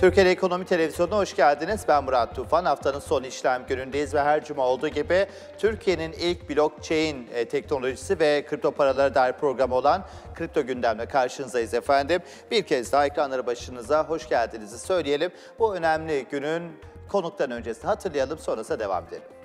Türkiye Ekonomi Televizyonu'na hoş geldiniz. Ben Murat Tufan. Haftanın son işlem günündeyiz ve her cuma olduğu gibi Türkiye'nin ilk blockchain e, teknolojisi ve kripto paralara dair programı olan Kripto Gündem'le karşınızdayız efendim. Bir kez daha ekranları başınıza hoş geldinizi söyleyelim. Bu önemli günün konuktan öncesi hatırlayalım sonrasında devam edelim.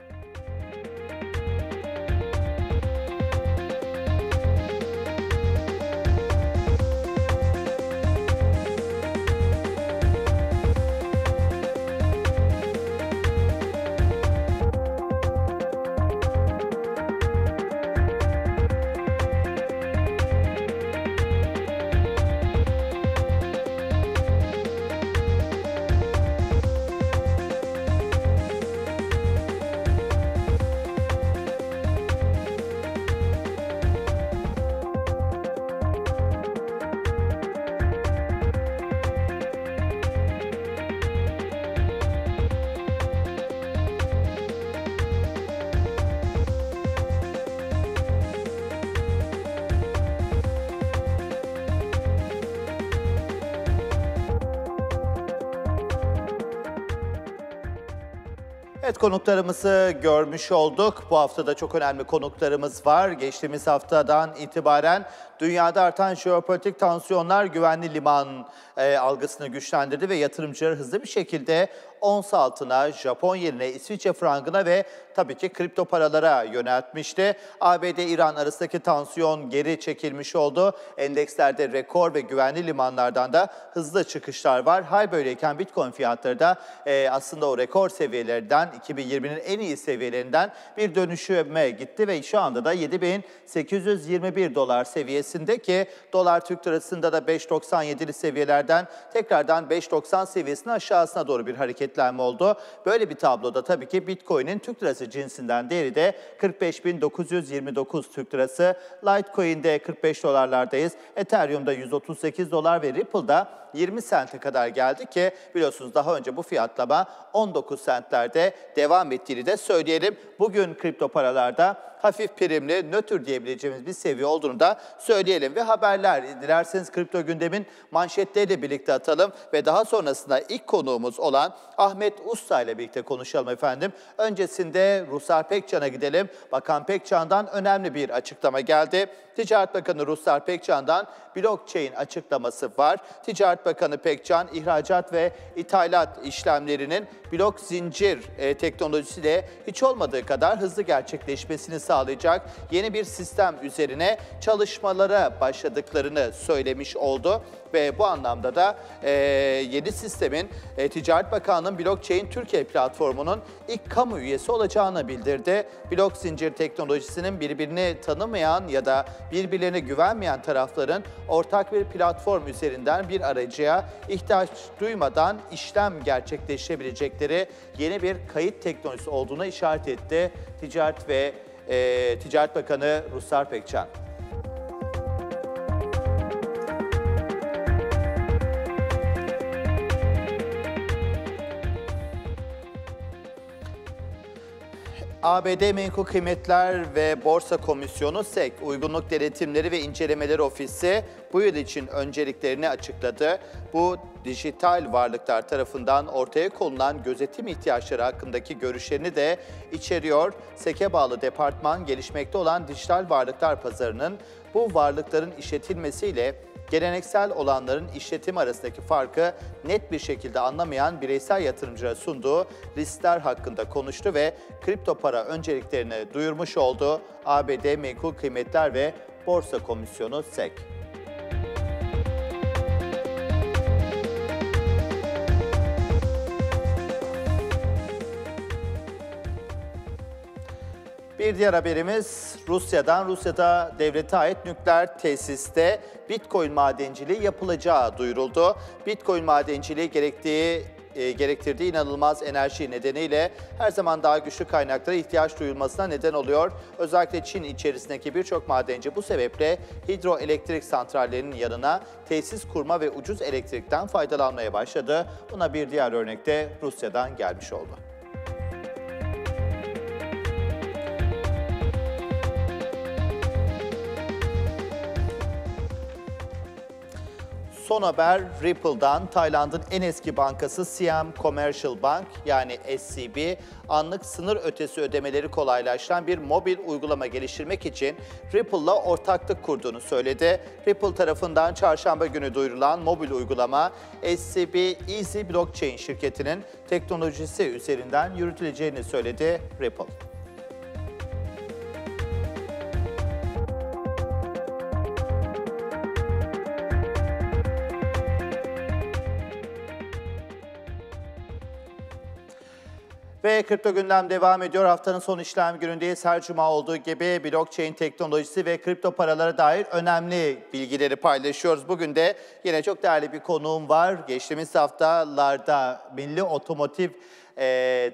Konuklarımızı görmüş olduk. Bu hafta da çok önemli konuklarımız var. Geçtiğimiz haftadan itibaren dünyada artan jeopolitik tansiyonlar güvenli liman e, algısını güçlendirdi ve yatırımcıları hızlı bir şekilde ons altına, Japon yerine İsviçre frangına ve tabii ki kripto paralara yöneltmişti. ABD-İran arasındaki tansiyon geri çekilmiş oldu. Endekslerde rekor ve güvenli limanlardan da hızlı çıkışlar var. Hal böyleyken Bitcoin fiyatları da e, aslında o rekor seviyelerden 2020'nin en iyi seviyelerinden bir dönüşüme gitti ve şu anda da 7821 dolar seviyesinde ki dolar Türk lirasında da 5.97'li seviyelerden tekrardan 5.90 seviyesinin aşağısına doğru bir hareketlenme oldu. Böyle bir tabloda tabii ki Bitcoin'in Türk lirası cinsinden değeri de 45.929 Türk lirası. Litecoin'de 45 dolarlardayız. Ethereum'da 138 dolar ve Ripple'da 20 sente kadar geldi ki biliyorsunuz daha önce bu fiyatlama 19 sentlerde devam ettiğini de söyleyelim. Bugün kripto paralarda hafif primli, nötr diyebileceğimiz bir seviye olduğunu da söyleyelim. Ve haberler, dilerseniz kripto gündemin manşetleriyle birlikte atalım ve daha sonrasında ilk konuğumuz olan Ahmet Usta ile birlikte konuşalım efendim. Öncesinde Ruslar Pekcan'a gidelim. Bakan Pekcan'dan önemli bir açıklama geldi. Ticaret Bakanı Ruslar Pekcan'dan blockchain açıklaması var. Ticaret Bakanı Pekcan, ihracat ve ithalat işlemlerinin blok zincir e, teknolojisiyle hiç olmadığı kadar hızlı gerçekleşmesini sağlayacak yeni bir sistem üzerine çalışmalara başladıklarını söylemiş oldu. Ve bu anlamda da e, yeni sistemin e, Ticaret Bakanlığı'nın Blockchain Türkiye platformunun ilk kamu üyesi olacağını bildirdi. Blok zincir teknolojisinin birbirini tanımayan ya da birbirlerine güvenmeyen tarafların ortak bir platform üzerinden bir aracıya ihtiyaç duymadan işlem gerçekleştirebilecekleri yeni bir kayıt teknolojisi olduğuna işaret etti Ticaret ve e, Ticaret Bakanı Ruslar Pekcan. ABD Menkul Kıymetler ve Borsa Komisyonu SEC, Uygunluk Denetimleri ve İncelemeleri Ofisi bu yıl için önceliklerini açıkladı. Bu dijital varlıklar tarafından ortaya konulan gözetim ihtiyaçları hakkındaki görüşlerini de içeriyor. SEC'e bağlı departman gelişmekte olan dijital varlıklar pazarının bu varlıkların işletilmesiyle geleneksel olanların işletim arasındaki farkı net bir şekilde anlamayan bireysel yatırımcılara sunduğu riskler hakkında konuştu ve kripto para önceliklerini duyurmuş oldu. ABD Menkul Kıymetler ve Borsa Komisyonu SEC. Bir diğer haberimiz Rusya'dan. Rusya'da devlete ait nükleer tesiste Bitcoin madenciliği yapılacağı duyuruldu. Bitcoin madenciliği gerektiği e, gerektirdiği inanılmaz enerji nedeniyle her zaman daha güçlü kaynaklara ihtiyaç duyulmasına neden oluyor. Özellikle Çin içerisindeki birçok madenci bu sebeple hidroelektrik santrallerinin yanına tesis kurma ve ucuz elektrikten faydalanmaya başladı. Buna bir diğer örnek de Rusya'dan gelmiş oldu. Son haber Ripple'dan Tayland'ın en eski bankası Siam Commercial Bank yani SCB anlık sınır ötesi ödemeleri kolaylaştıran bir mobil uygulama geliştirmek için Ripple'la ortaklık kurduğunu söyledi. Ripple tarafından çarşamba günü duyurulan mobil uygulama SCB Easy Blockchain şirketinin teknolojisi üzerinden yürütüleceğini söyledi Ripple. Ve kripto gündem devam ediyor. Haftanın son işlem günündeyiz. Her cuma olduğu gibi blockchain teknolojisi ve kripto paralara dair önemli bilgileri paylaşıyoruz. Bugün de yine çok değerli bir konuğum var. Geçtiğimiz haftalarda Milli Otomotiv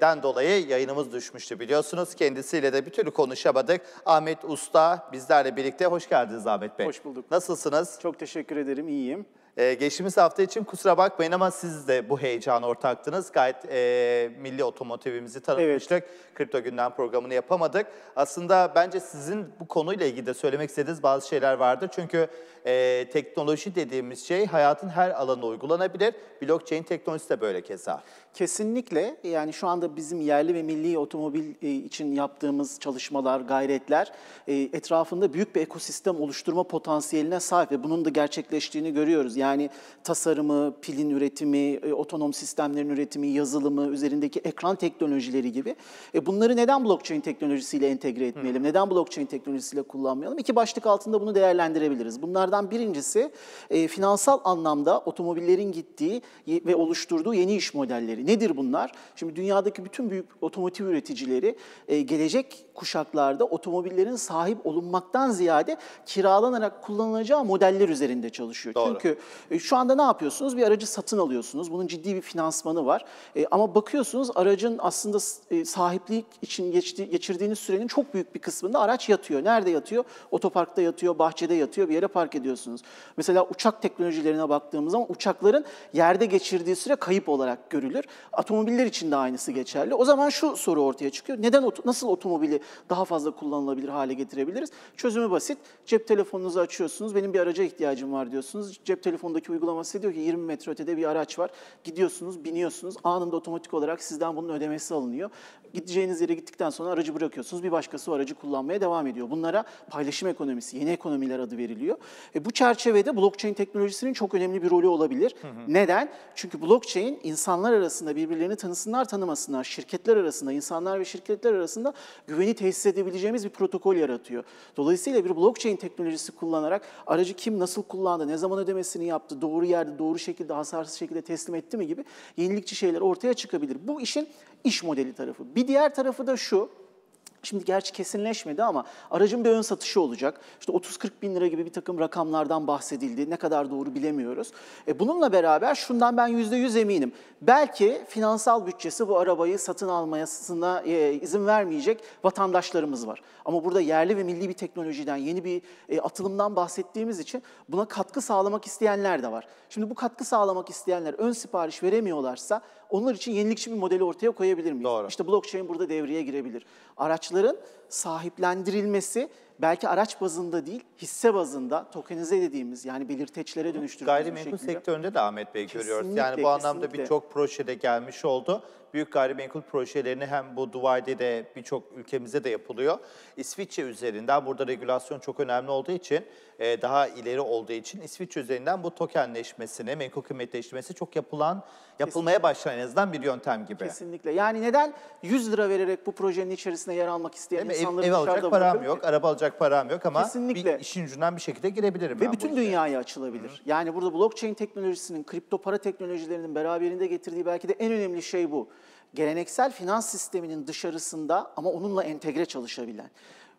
den dolayı yayınımız düşmüştü biliyorsunuz. Kendisiyle de bir türlü konuşamadık. Ahmet Usta bizlerle birlikte. Hoş geldiniz Ahmet Bey. Hoş bulduk. Nasılsınız? Çok teşekkür ederim, iyiyim. Ee, geçtiğimiz hafta için kusura bakmayın ama siz de bu heyecan ortaktınız. Gayet e, milli otomotivimizi tanıtmıştık. Kripto Gündem programını yapamadık. Aslında bence sizin bu konuyla ilgili de söylemek istediğiniz bazı şeyler vardır. Çünkü e, teknoloji dediğimiz şey hayatın her alanına uygulanabilir. Blockchain teknolojisi de böyle keza. Kesinlikle yani şu anda bizim yerli ve milli otomobil e, için yaptığımız çalışmalar, gayretler e, etrafında büyük bir ekosistem oluşturma potansiyeline sahip ve bunun da gerçekleştiğini görüyoruz. Yani tasarımı, pilin üretimi, e, otonom sistemlerin üretimi, yazılımı, üzerindeki ekran teknolojileri gibi. Bunları neden blockchain teknolojisiyle entegre etmeyelim? Hı. Neden blockchain teknolojisiyle kullanmayalım? İki başlık altında bunu değerlendirebiliriz. Bunlardan birincisi finansal anlamda otomobillerin gittiği ve oluşturduğu yeni iş modelleri. Nedir bunlar? Şimdi dünyadaki bütün büyük otomotiv üreticileri e, gelecek kuşaklarda otomobillerin sahip olunmaktan ziyade kiralanarak kullanılacağı modeller üzerinde çalışıyor. Doğru. Çünkü e, şu anda ne yapıyorsunuz? Bir aracı satın alıyorsunuz. Bunun ciddi bir finansmanı var. E, ama bakıyorsunuz aracın aslında sahiplik için geçti, geçirdiğiniz sürenin çok büyük bir kısmında araç yatıyor. Nerede yatıyor? Otoparkta yatıyor, bahçede yatıyor, bir yere park ediyorsunuz. Mesela uçak teknolojilerine baktığımız zaman uçakların yerde geçirdiği süre kayıp olarak görülür. Otomobiller için de aynısı geçerli. O zaman şu soru ortaya çıkıyor. Neden nasıl otomobili daha fazla kullanılabilir hale getirebiliriz? Çözümü basit. Cep telefonunuzu açıyorsunuz. Benim bir araca ihtiyacım var diyorsunuz. Cep telefonundaki uygulaması diyor ki 20 metre ötede bir araç var. Gidiyorsunuz, biniyorsunuz. Anında otomatik olarak sizden bunun ödemesi alınıyor. Gideceğiniz yere gittikten sonra aracı bırakıyorsunuz. Bir başkası o aracı kullanmaya devam ediyor. Bunlara paylaşım ekonomisi, yeni ekonomiler adı veriliyor. E bu çerçevede blockchain teknolojisinin çok önemli bir rolü olabilir. Hı hı. Neden? Çünkü blockchain insanlar arasında birbirlerini tanısınlar tanımasınlar, şirketler arasında, insanlar ve şirketler arasında güveni tesis edebileceğimiz bir protokol yaratıyor. Dolayısıyla bir blockchain teknolojisi kullanarak aracı kim nasıl kullandı, ne zaman ödemesini yaptı, doğru yerde, doğru şekilde, hasarsız şekilde teslim etti mi gibi yenilikçi şeyler ortaya çıkabilir. Bu işin iş modeli tarafı. Bir diğer tarafı da şu, Şimdi gerçi kesinleşmedi ama aracın bir ön satışı olacak. İşte 30-40 bin lira gibi bir takım rakamlardan bahsedildi. Ne kadar doğru bilemiyoruz. E bununla beraber şundan ben %100 eminim. Belki finansal bütçesi bu arabayı satın almasına e, izin vermeyecek vatandaşlarımız var. Ama burada yerli ve milli bir teknolojiden, yeni bir e, atılımdan bahsettiğimiz için buna katkı sağlamak isteyenler de var. Şimdi bu katkı sağlamak isteyenler ön sipariş veremiyorlarsa onlar için yenilikçi bir modeli ortaya koyabilir miyiz? Doğru. İşte blockchain burada devreye girebilir. Araçların sahiplendirilmesi belki araç bazında değil, hisse bazında tokenize dediğimiz yani belirteçlere dönüştürülmesi Gayrimenkul sektöründe de Ahmet Bey kesinlikle, görüyoruz. Yani bu anlamda birçok projede gelmiş oldu. Büyük gayrimenkul projelerini hem bu Dubai'de de birçok ülkemizde de yapılıyor. İsviçre üzerinden burada regülasyon çok önemli olduğu için e, daha ileri olduğu için İsviçre üzerinden bu tokenleşmesine, menkul kıymetleştirmesi çok yapılan, yapılmaya başlayan en azından bir yöntem gibi. Kesinlikle. Yani neden 100 lira vererek bu projenin içerisine yer almak isteyen insanları ev, ev alacak param yok, araba alacak param yok ama Kesinlikle. bir işin ucundan bir şekilde girebilirim. Ve bütün dünyaya açılabilir. Hı. Yani burada blockchain teknolojisinin, kripto para teknolojilerinin beraberinde getirdiği belki de en önemli şey bu. Geleneksel finans sisteminin dışarısında ama onunla entegre çalışabilen,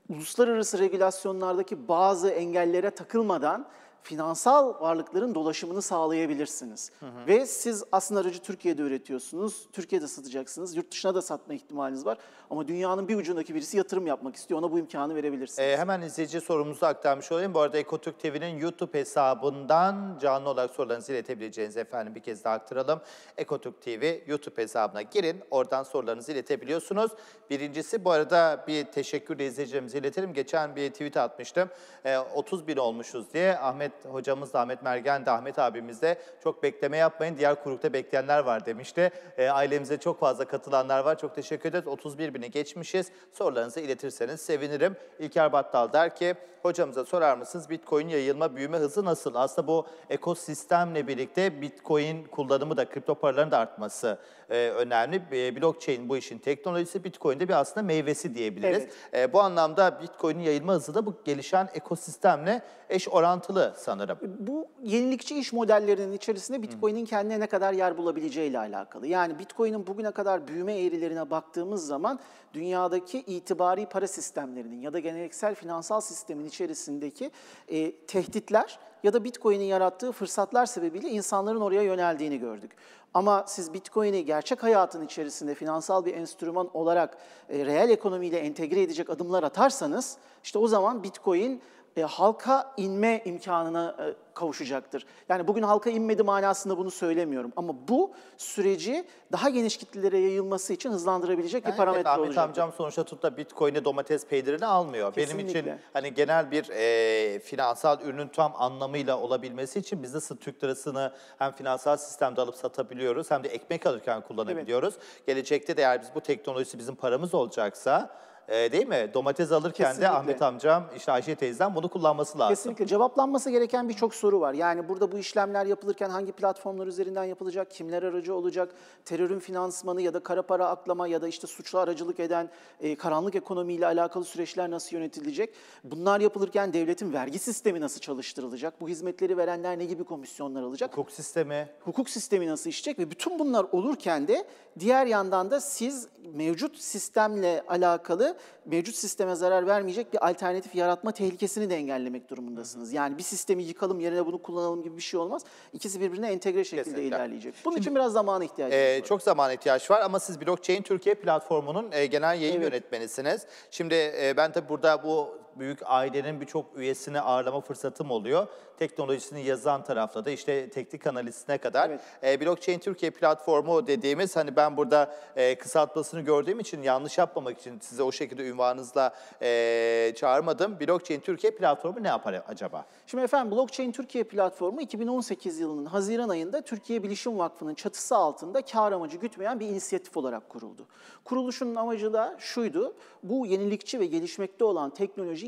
uluslararası regülasyonlardaki bazı engellere takılmadan finansal varlıkların dolaşımını sağlayabilirsiniz. Hı hı. Ve siz aslında aracı Türkiye'de üretiyorsunuz, Türkiye'de satacaksınız, yurt dışına da satma ihtimaliniz var. Ama dünyanın bir ucundaki birisi yatırım yapmak istiyor, ona bu imkanı verebilirsiniz. Ee, hemen izleyici sorumuzu aktarmış olayım. Bu arada Ekotürk TV'nin YouTube hesabından canlı olarak sorularınızı iletebileceğiniz efendim bir kez daha aktaralım. Ekotürk TV YouTube hesabına girin, oradan sorularınızı iletebiliyorsunuz. Birincisi bu arada bir teşekkür izleyicilerimize iletelim. Geçen bir tweet atmıştım, ee, 30 bin olmuşuz diye Ahmet Ahmet hocamız da Ahmet Mergen de Ahmet abimiz de çok bekleme yapmayın. Diğer kurukta bekleyenler var demişti. E, ailemize çok fazla katılanlar var. Çok teşekkür ederiz. 31 bini geçmişiz. Sorularınızı iletirseniz sevinirim. İlker Battal der ki hocamıza sorar mısınız Bitcoin yayılma büyüme hızı nasıl? Aslında bu ekosistemle birlikte Bitcoin kullanımı da kripto paraların da artması e, önemli. E, blockchain bu işin teknolojisi Bitcoin'de bir aslında meyvesi diyebiliriz. Evet. E, bu anlamda Bitcoin'in yayılma hızı da bu gelişen ekosistemle eş orantılı sanırım. Bu yenilikçi iş modellerinin içerisinde Bitcoin'in kendine ne kadar yer bulabileceği ile alakalı. Yani Bitcoin'in bugüne kadar büyüme eğrilerine baktığımız zaman dünyadaki itibari para sistemlerinin ya da geleneksel finansal sistemin içerisindeki e, tehditler ya da Bitcoin'in yarattığı fırsatlar sebebiyle insanların oraya yöneldiğini gördük. Ama siz Bitcoin'i gerçek hayatın içerisinde finansal bir enstrüman olarak e, reel ekonomiyle entegre edecek adımlar atarsanız işte o zaman Bitcoin e, halka inme imkanına e, kavuşacaktır. Yani bugün halka inmedi manasında bunu söylemiyorum ama bu süreci daha geniş kitlelere yayılması için hızlandırabilecek bir Evet, parametre Ahmet olacaktır. amcam sonuçta tutup da Bitcoin'e domates peynirini almıyor. Benim için Kesinlikle. hani genel bir e, finansal ürünün tam anlamıyla olabilmesi için biz nasıl Türk lirasını hem finansal sistemde alıp satabiliyoruz hem de ekmek alırken kullanabiliyoruz. Gelecekte de eğer biz bu teknolojisi bizim paramız olacaksa e, değil mi? Domates alırken Kesinlikle. de Ahmet amcam işte Ayşe teyzem bunu kullanması lazım. Kesinlikle cevaplanması gereken birçok soru var. Yani burada bu işlemler yapılırken hangi platformlar üzerinden yapılacak, kimler aracı olacak, terörün finansmanı ya da kara para aklama ya da işte suçlu aracılık eden e, karanlık ekonomiyle alakalı süreçler nasıl yönetilecek? Bunlar yapılırken devletin vergi sistemi nasıl çalıştırılacak? Bu hizmetleri verenler ne gibi komisyonlar alacak? Hukuk sistemi hukuk sistemi nasıl işleyecek ve bütün bunlar olurken de diğer yandan da siz mevcut sistemle alakalı mevcut sisteme zarar vermeyecek bir alternatif yaratma tehlikesini de engellemek durumundasınız. Yani bir sistemi yıkalım yerine bunu kullanalım gibi bir şey olmaz. İkisi birbirine entegre şekilde Kesinlikle. ilerleyecek. Bunun için biraz zamana ihtiyacımız Ee, var. çok zaman ihtiyaç var ama siz Blockchain Türkiye platformunun e, genel yayın Evet. yönetmenisiniz. Şimdi e, ben de burada bu büyük ailenin birçok üyesini ağırlama fırsatım oluyor. Teknolojisini yazan tarafta da işte teknik analistine kadar. Evet. E, Blockchain Türkiye platformu dediğimiz hani ben burada e, kısaltmasını gördüğüm için yanlış yapmamak için size o şekilde ünvanınızla e, çağırmadım. Blockchain Türkiye platformu ne yapar acaba? Şimdi efendim Blockchain Türkiye platformu 2018 yılının Haziran ayında Türkiye Bilişim Vakfı'nın çatısı altında kar amacı gütmeyen bir inisiyatif olarak kuruldu. Kuruluşun amacı da şuydu, bu yenilikçi ve gelişmekte olan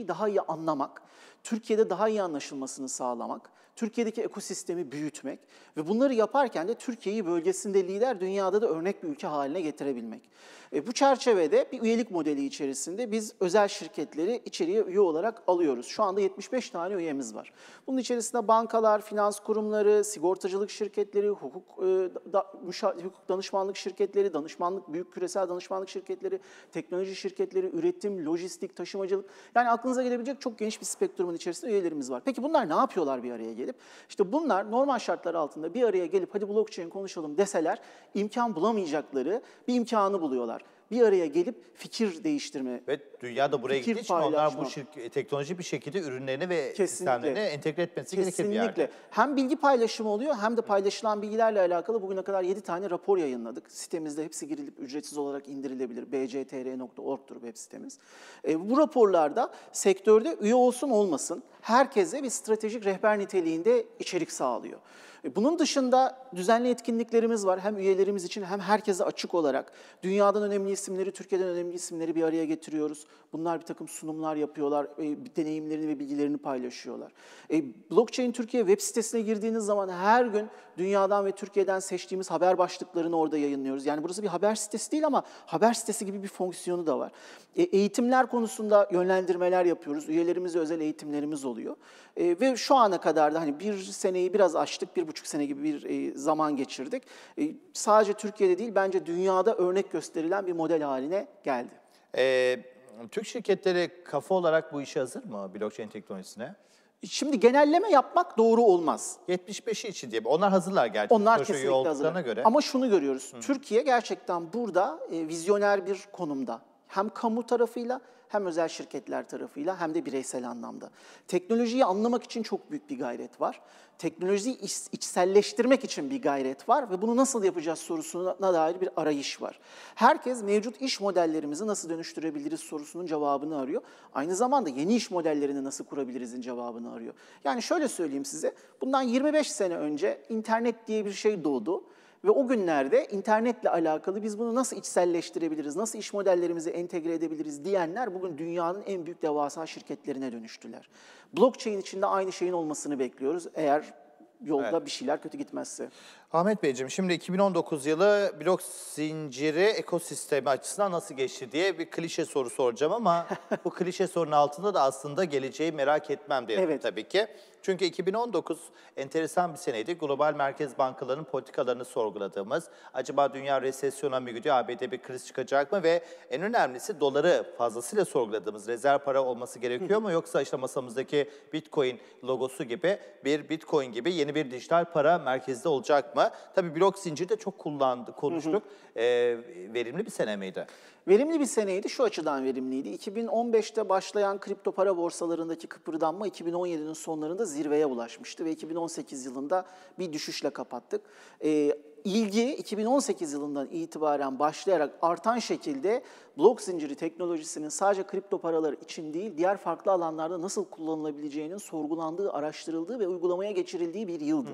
teknolojiyi daha iyi anlamak, Türkiye'de daha iyi anlaşılmasını sağlamak, Türkiye'deki ekosistemi büyütmek ve bunları yaparken de Türkiye'yi bölgesinde lider, dünyada da örnek bir ülke haline getirebilmek. E, bu çerçevede bir üyelik modeli içerisinde biz özel şirketleri içeriye üye olarak alıyoruz. Şu anda 75 tane üyemiz var. Bunun içerisinde bankalar, finans kurumları, sigortacılık şirketleri, hukuk, e, hukuk danışmanlık şirketleri, danışmanlık, büyük küresel danışmanlık şirketleri, teknoloji şirketleri, üretim, lojistik, taşımacılık. Yani aklınıza gelebilecek çok geniş bir spektrumun içerisinde üyelerimiz var. Peki bunlar ne yapıyorlar bir araya gelip? İşte bunlar normal şartlar altında bir araya gelip hadi blockchain konuşalım deseler imkan bulamayacakları bir imkanı buluyorlar. Bir araya gelip fikir değiştirme, Ve dünya da buraya Fikir gittiği için onlar bu şirk- teknoloji bir şekilde ürünlerini ve Kesinlikle. sistemlerini entegre etmesi gerekir bir yerde. Kesinlikle. Hem bilgi paylaşımı oluyor hem de paylaşılan bilgilerle alakalı bugüne kadar 7 tane rapor yayınladık. Sitemizde hepsi girilip ücretsiz olarak indirilebilir. bctr.org'tur web sitemiz. E, bu raporlarda sektörde üye olsun olmasın herkese bir stratejik rehber niteliğinde içerik sağlıyor. E, Bunun dışında düzenli etkinliklerimiz var. Hem üyelerimiz için hem herkese açık olarak. Dünyadan önemli isimleri, Türkiye'den önemli isimleri bir araya getiriyoruz. Bunlar bir takım sunumlar yapıyorlar, e, deneyimlerini ve bilgilerini paylaşıyorlar. E, Blockchain Türkiye web sitesine girdiğiniz zaman her gün dünyadan ve Türkiye'den seçtiğimiz haber başlıklarını orada yayınlıyoruz. Yani burası bir haber sitesi değil ama haber sitesi gibi bir fonksiyonu da var. Eğitimler konusunda yönlendirmeler yapıyoruz. Üyelerimize özel eğitimlerimiz oluyor. Ve şu ana kadar da hani bir seneyi biraz aştık, bir buçuk sene gibi bir e, zaman geçirdik. E, sadece Türkiye'de değil, bence dünyada örnek gösterilen bir model haline geldi. Ee, Türk şirketleri kafa olarak bu işe hazır mı blockchain teknolojisine? Şimdi genelleme yapmak doğru olmaz. 75'i için diye. Onlar hazırlar gerçi. Onlar üye kesinlikle olduklarına hazır. göre. Ama şunu görüyoruz. Türkiye gerçekten burada e, vizyoner bir konumda. Hem kamu tarafıyla Hem özel şirketler tarafıyla hem de bireysel anlamda. Teknolojiyi anlamak için çok büyük bir gayret var. Teknolojiyi iç- içselleştirmek için bir gayret var ve bunu nasıl yapacağız sorusuna dair bir arayış var. Herkes mevcut iş modellerimizi nasıl dönüştürebiliriz sorusunun cevabını arıyor. Aynı zamanda yeni iş modellerini nasıl kurabilirizin cevabını arıyor. Yani şöyle söyleyeyim size, bundan 25 sene önce internet diye bir şey doğdu. Ve o günlerde internetle alakalı biz bunu nasıl içselleştirebiliriz, nasıl iş modellerimizi entegre edebiliriz diyenler bugün dünyanın en büyük devasa şirketlerine dönüştüler. Blockchain içinde aynı şeyin olmasını bekliyoruz eğer yolda bir şeyler kötü gitmezse. Ahmet Beyciğim şimdi 2019 yılı blok zinciri ekosistemi açısından nasıl geçti diye bir klişe soru soracağım ama bu klişe sorunun altında da aslında geleceği merak etmem diye Evet. tabii ki. Çünkü 2019 enteresan bir seneydi. Global merkez bankalarının politikalarını sorguladığımız, acaba dünya resesyona mı gidiyor, ABD'de bir kriz çıkacak mı ve en önemlisi doları fazlasıyla sorguladığımız rezerv para olması gerekiyor mu yoksa işte masamızdaki Bitcoin logosu gibi bir Bitcoin gibi yeni bir dijital para merkezde olacak mı? Tabii blok zinciri de çok kullandık, konuştuk. Ee, verimli bir sene miydi? Verimli bir seneydi, şu açıdan verimliydi. 2015'te başlayan kripto para borsalarındaki kıpırdanma 2017'nin sonlarında zirveye ulaşmıştı ve 2018 yılında bir düşüşle kapattık. Ee, ilgi 2018 yılından itibaren başlayarak artan şekilde blok zinciri teknolojisinin sadece kripto paralar için değil, diğer farklı alanlarda nasıl kullanılabileceğinin sorgulandığı, araştırıldığı ve uygulamaya geçirildiği bir yıldı.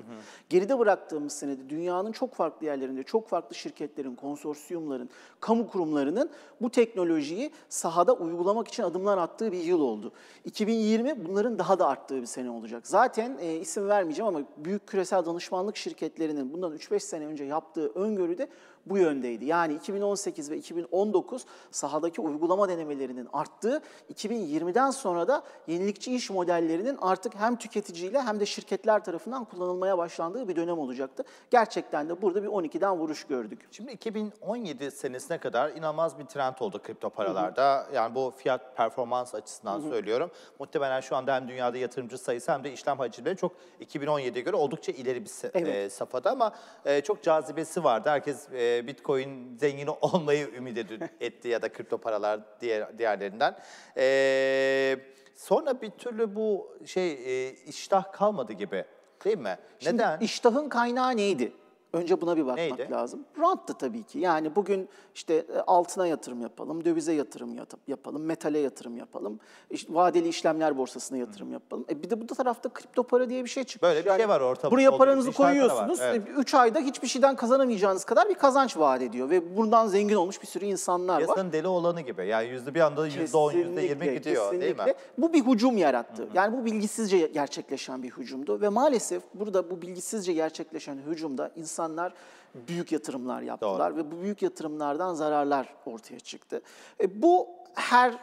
Geride bıraktığımız senede dünyanın çok farklı yerlerinde, çok farklı şirketlerin, konsorsiyumların, kamu kurumlarının bu teknolojiyi sahada uygulamak için adımlar attığı bir yıl oldu. 2020 bunların daha da arttığı bir sene olacak. Zaten e, isim vermeyeceğim ama büyük küresel danışmanlık şirketlerinin bundan 3-5 sene önce yaptığı öngörü de bu yöndeydi. Yani 2018 ve 2019 sahadaki uygulama denemelerinin arttığı, 2020'den sonra da yenilikçi iş modellerinin artık hem tüketiciyle hem de şirketler tarafından kullanılmaya başlandığı bir dönem olacaktı. Gerçekten de burada bir 12'den vuruş gördük. Şimdi 2017 senesine kadar inanılmaz bir trend oldu kripto paralarda. Yani bu fiyat performans açısından söylüyorum. Muhtemelen şu anda hem dünyada yatırımcı sayısı hem de işlem hacimleri çok 2017'ye göre oldukça ileri bir Evet. e, safhada ama e, çok cazibesi vardı. Herkes e, Bitcoin zengini olmayı ümit etti ya da kripto paralar diğer diğerlerinden. E, sonra bir türlü bu şey e, iştah kalmadı gibi. Değil mi? Şimdi Neden? iştahın kaynağı neydi? Önce buna bir bakmak Neydi? lazım. Ranttı tabii ki. Yani bugün işte e, altına yatırım yapalım, dövize yatırım yat- yapalım, metale yatırım yapalım, işte vadeli işlemler borsasına yatırım yapalım. E bir de bu da tarafta kripto para diye bir şey çıkmış. Böyle bir şey var ortada. Buraya Oluyor. paranızı koyuyorsunuz. evet. 3 ayda hiçbir şeyden kazanamayacağınız kadar bir kazanç vaat ediyor. Ve bundan zengin olmuş bir sürü insanlar var. Piyasanın deli olanı gibi. Yani yüzde bir anda yüzde on, yüzde yirmi Kesinlikle, gidiyor değil mi? kesinlikle. Bu bir hücum yarattı. Yani bu bilgisizce gerçekleşen bir hücumdu ve maalesef burada bu bilgisizce gerçekleşen hücumda insanlar büyük yatırımlar yaptılar ve bu büyük yatırımlardan zararlar ortaya çıktı. E, bu her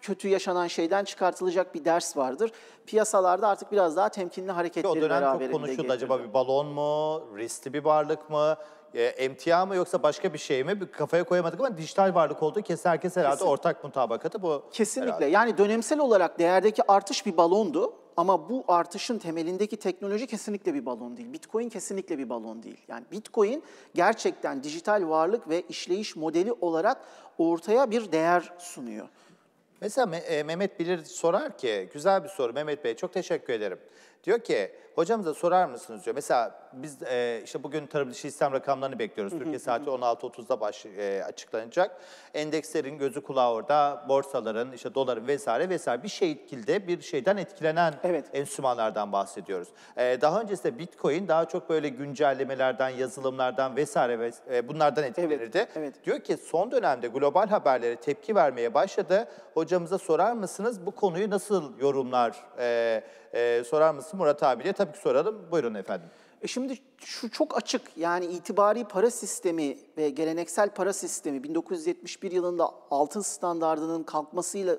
kötü yaşanan şeyden çıkartılacak bir ders vardır. Piyasalarda artık biraz daha temkinli O hareketleri dönem çok beraberinde konuşuldu. Acaba bir balon mu, riskli bir varlık mı, e, emtia mı yoksa başka bir şey mi? Bir kafaya koyamadık ama dijital varlık olduğu kesin herkes herhalde Kesin. ortak mutabakatı bu. Kesinlikle. herhalde. Yani dönemsel olarak değerdeki artış bir balondu ama bu artışın temelindeki teknoloji kesinlikle bir balon değil. Bitcoin kesinlikle bir balon değil. Yani Bitcoin gerçekten dijital varlık ve işleyiş modeli olarak ortaya bir değer sunuyor. Mesela Me- e, Mehmet Bilir sorar ki, güzel bir soru Mehmet Bey çok teşekkür ederim. Diyor ki, hocamıza sorar mısınız diyor. Mesela biz e, işte bugün tarım dışı istihdam rakamlarını bekliyoruz. Türkiye saati 16.30'da baş, e, açıklanacak. Endekslerin gözü kulağı orada, borsaların, işte doların vesaire vesaire bir şekilde bir şeyden etkilenen Evet. enstrümanlardan bahsediyoruz. Ee, daha öncesinde Bitcoin daha çok böyle güncellemelerden, yazılımlardan vesaire ve e, bunlardan etkilenirdi. evet. Diyor ki son dönemde global haberlere tepki vermeye başladı. Hocamıza sorar mısınız bu konuyu nasıl yorumlar? Ee, e, sorar mısın Murat abi diye tabii ki soralım. Buyurun efendim. E şimdi şu çok açık yani itibari para sistemi ve geleneksel para sistemi 1971 yılında altın standardının kalkmasıyla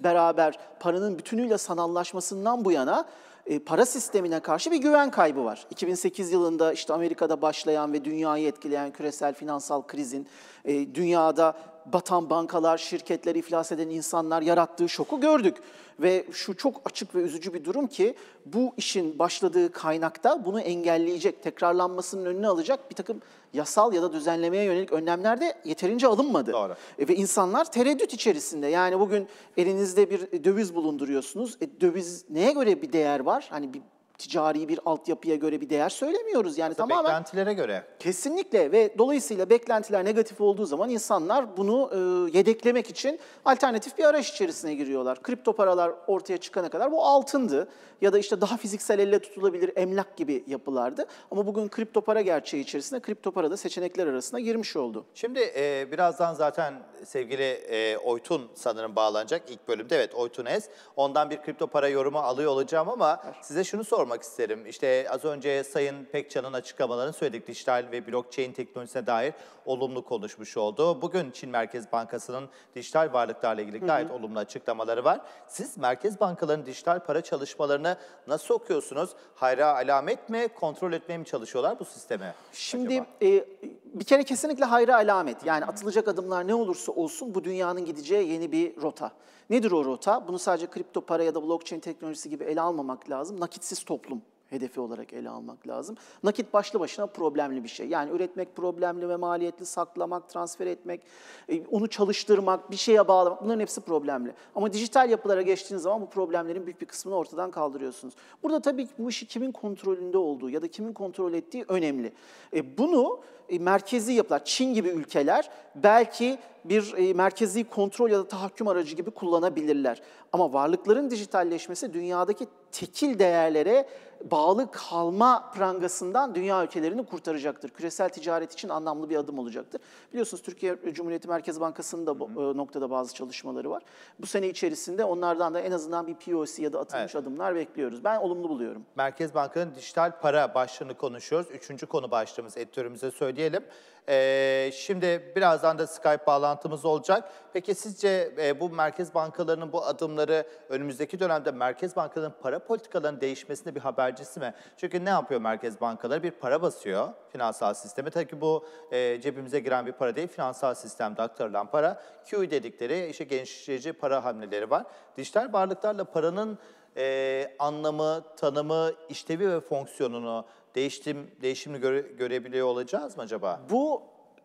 beraber paranın bütünüyle sanallaşmasından bu yana e, para sistemine karşı bir güven kaybı var. 2008 yılında işte Amerika'da başlayan ve dünyayı etkileyen küresel finansal krizin e, dünyada batan bankalar, şirketler, iflas eden insanlar yarattığı şoku gördük. Ve şu çok açık ve üzücü bir durum ki bu işin başladığı kaynakta bunu engelleyecek, tekrarlanmasının önüne alacak bir takım yasal ya da düzenlemeye yönelik önlemler de yeterince alınmadı. Doğru. E, ve insanlar tereddüt içerisinde. Yani bugün elinizde bir döviz bulunduruyorsunuz. E, döviz neye göre bir değer var? Hani bir ticari bir altyapıya göre bir değer söylemiyoruz. Yani Aslında tamamen Beklentilere göre. Kesinlikle ve dolayısıyla beklentiler negatif olduğu zaman insanlar bunu e, yedeklemek için alternatif bir araç içerisine giriyorlar. Kripto paralar ortaya çıkana kadar bu altındı ya da işte daha fiziksel elle tutulabilir emlak gibi yapılardı. Ama bugün kripto para gerçeği içerisinde kripto para da seçenekler arasına girmiş oldu. Şimdi e, birazdan zaten sevgili e, Oytun sanırım bağlanacak ilk bölümde. Evet Oytun Ez. Ondan bir kripto para yorumu alıyor olacağım ama size şunu sormak isterim. İşte az önce Sayın Pekcan'ın açıklamalarını söyledik. Dijital ve blockchain teknolojisine dair olumlu konuşmuş oldu. Bugün Çin Merkez Bankası'nın dijital varlıklarla ilgili gayet olumlu açıklamaları var. Siz merkez bankalarının dijital para çalışmalarını nasıl okuyorsunuz? Hayra alamet mi, kontrol etmeye mi çalışıyorlar bu sistemi? Şimdi acaba? e, bir kere kesinlikle hayra alamet. Yani atılacak adımlar ne olursa olsun bu dünyanın gideceği yeni bir rota. Nedir o rota? Bunu sadece kripto para ya da blockchain teknolojisi gibi ele almamak lazım. Nakitsiz toplum hedefi olarak ele almak lazım. Nakit başlı başına problemli bir şey. Yani üretmek problemli ve maliyetli, saklamak, transfer etmek, e, onu çalıştırmak, bir şeye bağlamak bunların hepsi problemli. Ama dijital yapılara geçtiğiniz zaman bu problemlerin büyük bir kısmını ortadan kaldırıyorsunuz. Burada tabii bu işi kimin kontrolünde olduğu ya da kimin kontrol ettiği önemli. E, bunu e, merkezi yapılar, Çin gibi ülkeler belki bir merkezi kontrol ya da tahakküm aracı gibi kullanabilirler. Ama varlıkların dijitalleşmesi dünyadaki tekil değerlere bağlı kalma prangasından dünya ülkelerini kurtaracaktır. Küresel ticaret için anlamlı bir adım olacaktır. Biliyorsunuz Türkiye Cumhuriyeti Merkez Bankası'nın da bu e, noktada bazı çalışmaları var. Bu sene içerisinde onlardan da en azından bir POC ya da atılmış Evet. adımlar bekliyoruz. Ben olumlu buluyorum. Merkez Banka'nın dijital para başlığını konuşuyoruz. Üçüncü konu başlığımız editörümüze söyleyelim. Ee, şimdi birazdan da Skype bağlantımız olacak. Peki sizce e, bu merkez bankalarının bu adımları önümüzdeki dönemde merkez bankalarının para politikalarının değişmesinde bir habercisi mi? Çünkü ne yapıyor merkez bankaları? Bir para basıyor finansal sisteme. Tabii ki bu e, cebimize giren bir para değil, finansal sistemde aktarılan para. QE dedikleri işte genişleyici para hamleleri var. Dijital varlıklarla paranın e, anlamı, tanımı, işlevi ve fonksiyonunu değiştim, değişimini göre, görebiliyor olacağız mı acaba? Bu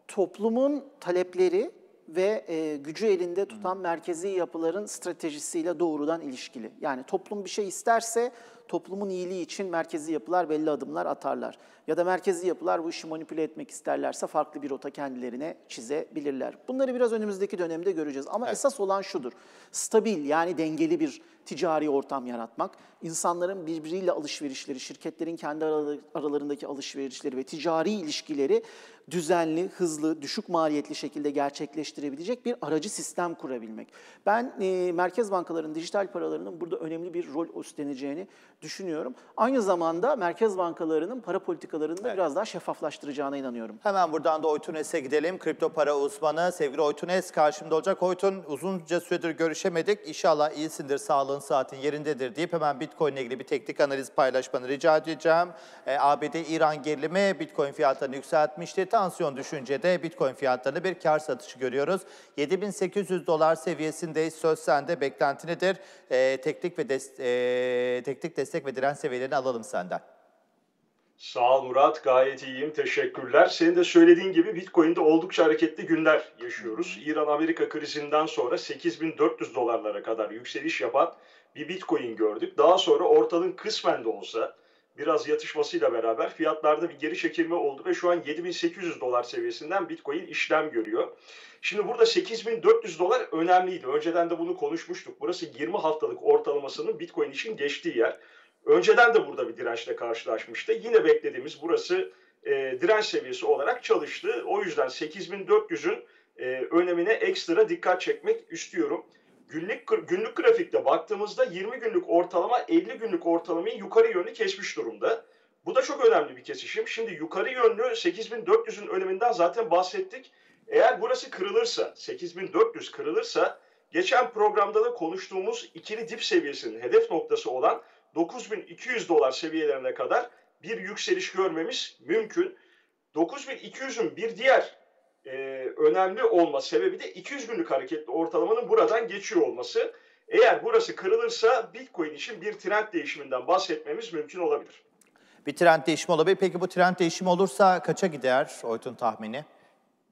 toplumun talepleri ve e, gücü elinde tutan merkezi yapıların stratejisiyle doğrudan ilişkili. Yani toplum bir şey isterse toplumun iyiliği için merkezi yapılar belli adımlar atarlar. Ya da merkezi yapılar bu işi manipüle etmek isterlerse farklı bir rota kendilerine çizebilirler. Bunları biraz önümüzdeki dönemde göreceğiz. Ama esas olan şudur. Stabil yani dengeli bir ticari ortam yaratmak, insanların birbiriyle alışverişleri, şirketlerin kendi aralarındaki alışverişleri ve ticari ilişkileri düzenli, hızlı, düşük maliyetli şekilde gerçekleştirebilecek bir aracı sistem kurabilmek. Ben e, merkez bankalarının dijital paralarının burada önemli bir rol üstleneceğini düşünüyorum. Aynı zamanda merkez bankalarının para politikalarını da biraz daha şeffaflaştıracağına inanıyorum. Hemen buradan da Oytunes'e gidelim. Kripto para uzmanı sevgili Oytunes karşımda olacak. Oytun uzunca süredir görüşemedik. İnşallah iyisindir, sağlığın, saatin yerindedir deyip hemen Bitcoin ile ilgili bir teknik analiz paylaşmanı rica edeceğim. E, ABD-İran gerilimi Bitcoin fiyatlarını yükseltmişti. Tansiyon düşünce de Bitcoin fiyatlarında bir kar satışı görüyoruz. 7800 dolar seviyesindeyiz. Söz sende. Beklenti nedir? E, teknik ve des- e, teknik destek ve direnç seviyelerini alalım senden. Sağ ol Murat, gayet iyiyim. Teşekkürler. Senin de söylediğin gibi Bitcoin'de oldukça hareketli günler yaşıyoruz. İran-Amerika krizinden sonra 8400 dolarlara kadar yükseliş yapan bir Bitcoin gördük. Daha sonra ortalığın kısmen de olsa biraz yatışmasıyla beraber fiyatlarda bir geri çekilme oldu ve şu an 7800 dolar seviyesinden Bitcoin işlem görüyor. Şimdi burada 8400 dolar önemliydi. Önceden de bunu konuşmuştuk. Burası 20 haftalık ortalamasının Bitcoin için geçtiği yer. Önceden de burada bir dirençle karşılaşmıştı. Yine beklediğimiz burası e, direnç seviyesi olarak çalıştı. O yüzden 8400'ün e, önemine ekstra dikkat çekmek istiyorum. Günlük günlük grafikte baktığımızda 20 günlük ortalama 50 günlük ortalamayı yukarı yönlü kesmiş durumda. Bu da çok önemli bir kesişim. Şimdi yukarı yönlü 8400'ün öneminden zaten bahsettik. Eğer burası kırılırsa, 8400 kırılırsa geçen programda da konuştuğumuz ikili dip seviyesinin hedef noktası olan 9200 dolar seviyelerine kadar bir yükseliş görmemiz mümkün. 9200'ün bir diğer e, önemli olma sebebi de 200 günlük hareketli ortalamanın buradan geçiyor olması. Eğer burası kırılırsa Bitcoin için bir trend değişiminden bahsetmemiz mümkün olabilir. Bir trend değişimi olabilir. Peki bu trend değişimi olursa kaça gider Oytun tahmini?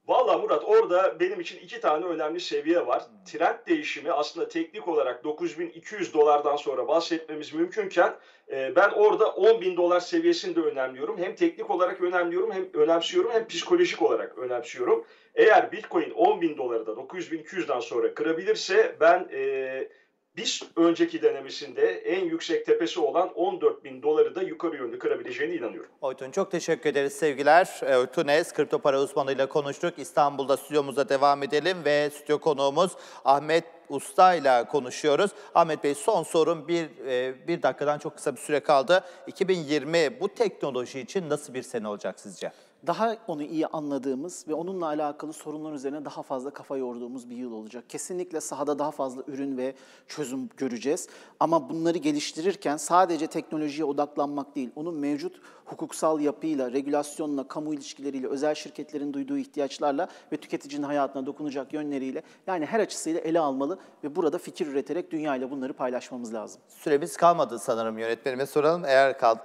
Valla Murat orada benim için iki tane önemli seviye var. Trend değişimi aslında teknik olarak 9200 dolardan sonra bahsetmemiz mümkünken e, ben orada 10 bin dolar seviyesini de önemliyorum. Hem teknik olarak önemliyorum hem önemsiyorum hem psikolojik olarak önemsiyorum. Eğer Bitcoin 10 bin doları da 9200'den sonra kırabilirse ben e, bir önceki denemesinde en yüksek tepesi olan 14 bin doları da yukarı yönlü kırabileceğine inanıyorum. Oytun çok teşekkür ederiz sevgiler. Ee, Oytun kripto para uzmanıyla konuştuk. İstanbul'da stüdyomuza devam edelim ve stüdyo konuğumuz Ahmet Usta ile konuşuyoruz. Ahmet Bey son sorum bir, e, bir dakikadan çok kısa bir süre kaldı. 2020 bu teknoloji için nasıl bir sene olacak sizce? Daha onu iyi anladığımız ve onunla alakalı sorunlar üzerine daha fazla kafa yorduğumuz bir yıl olacak. Kesinlikle sahada daha fazla ürün ve çözüm göreceğiz. Ama bunları geliştirirken sadece teknolojiye odaklanmak değil, onun mevcut hukuksal yapıyla, regülasyonla, kamu ilişkileriyle, özel şirketlerin duyduğu ihtiyaçlarla ve tüketicinin hayatına dokunacak yönleriyle yani her açısıyla ele almalı ve burada fikir üreterek dünyayla bunları paylaşmamız lazım. Süremiz kalmadı sanırım yönetmenime soralım. Eğer kaldı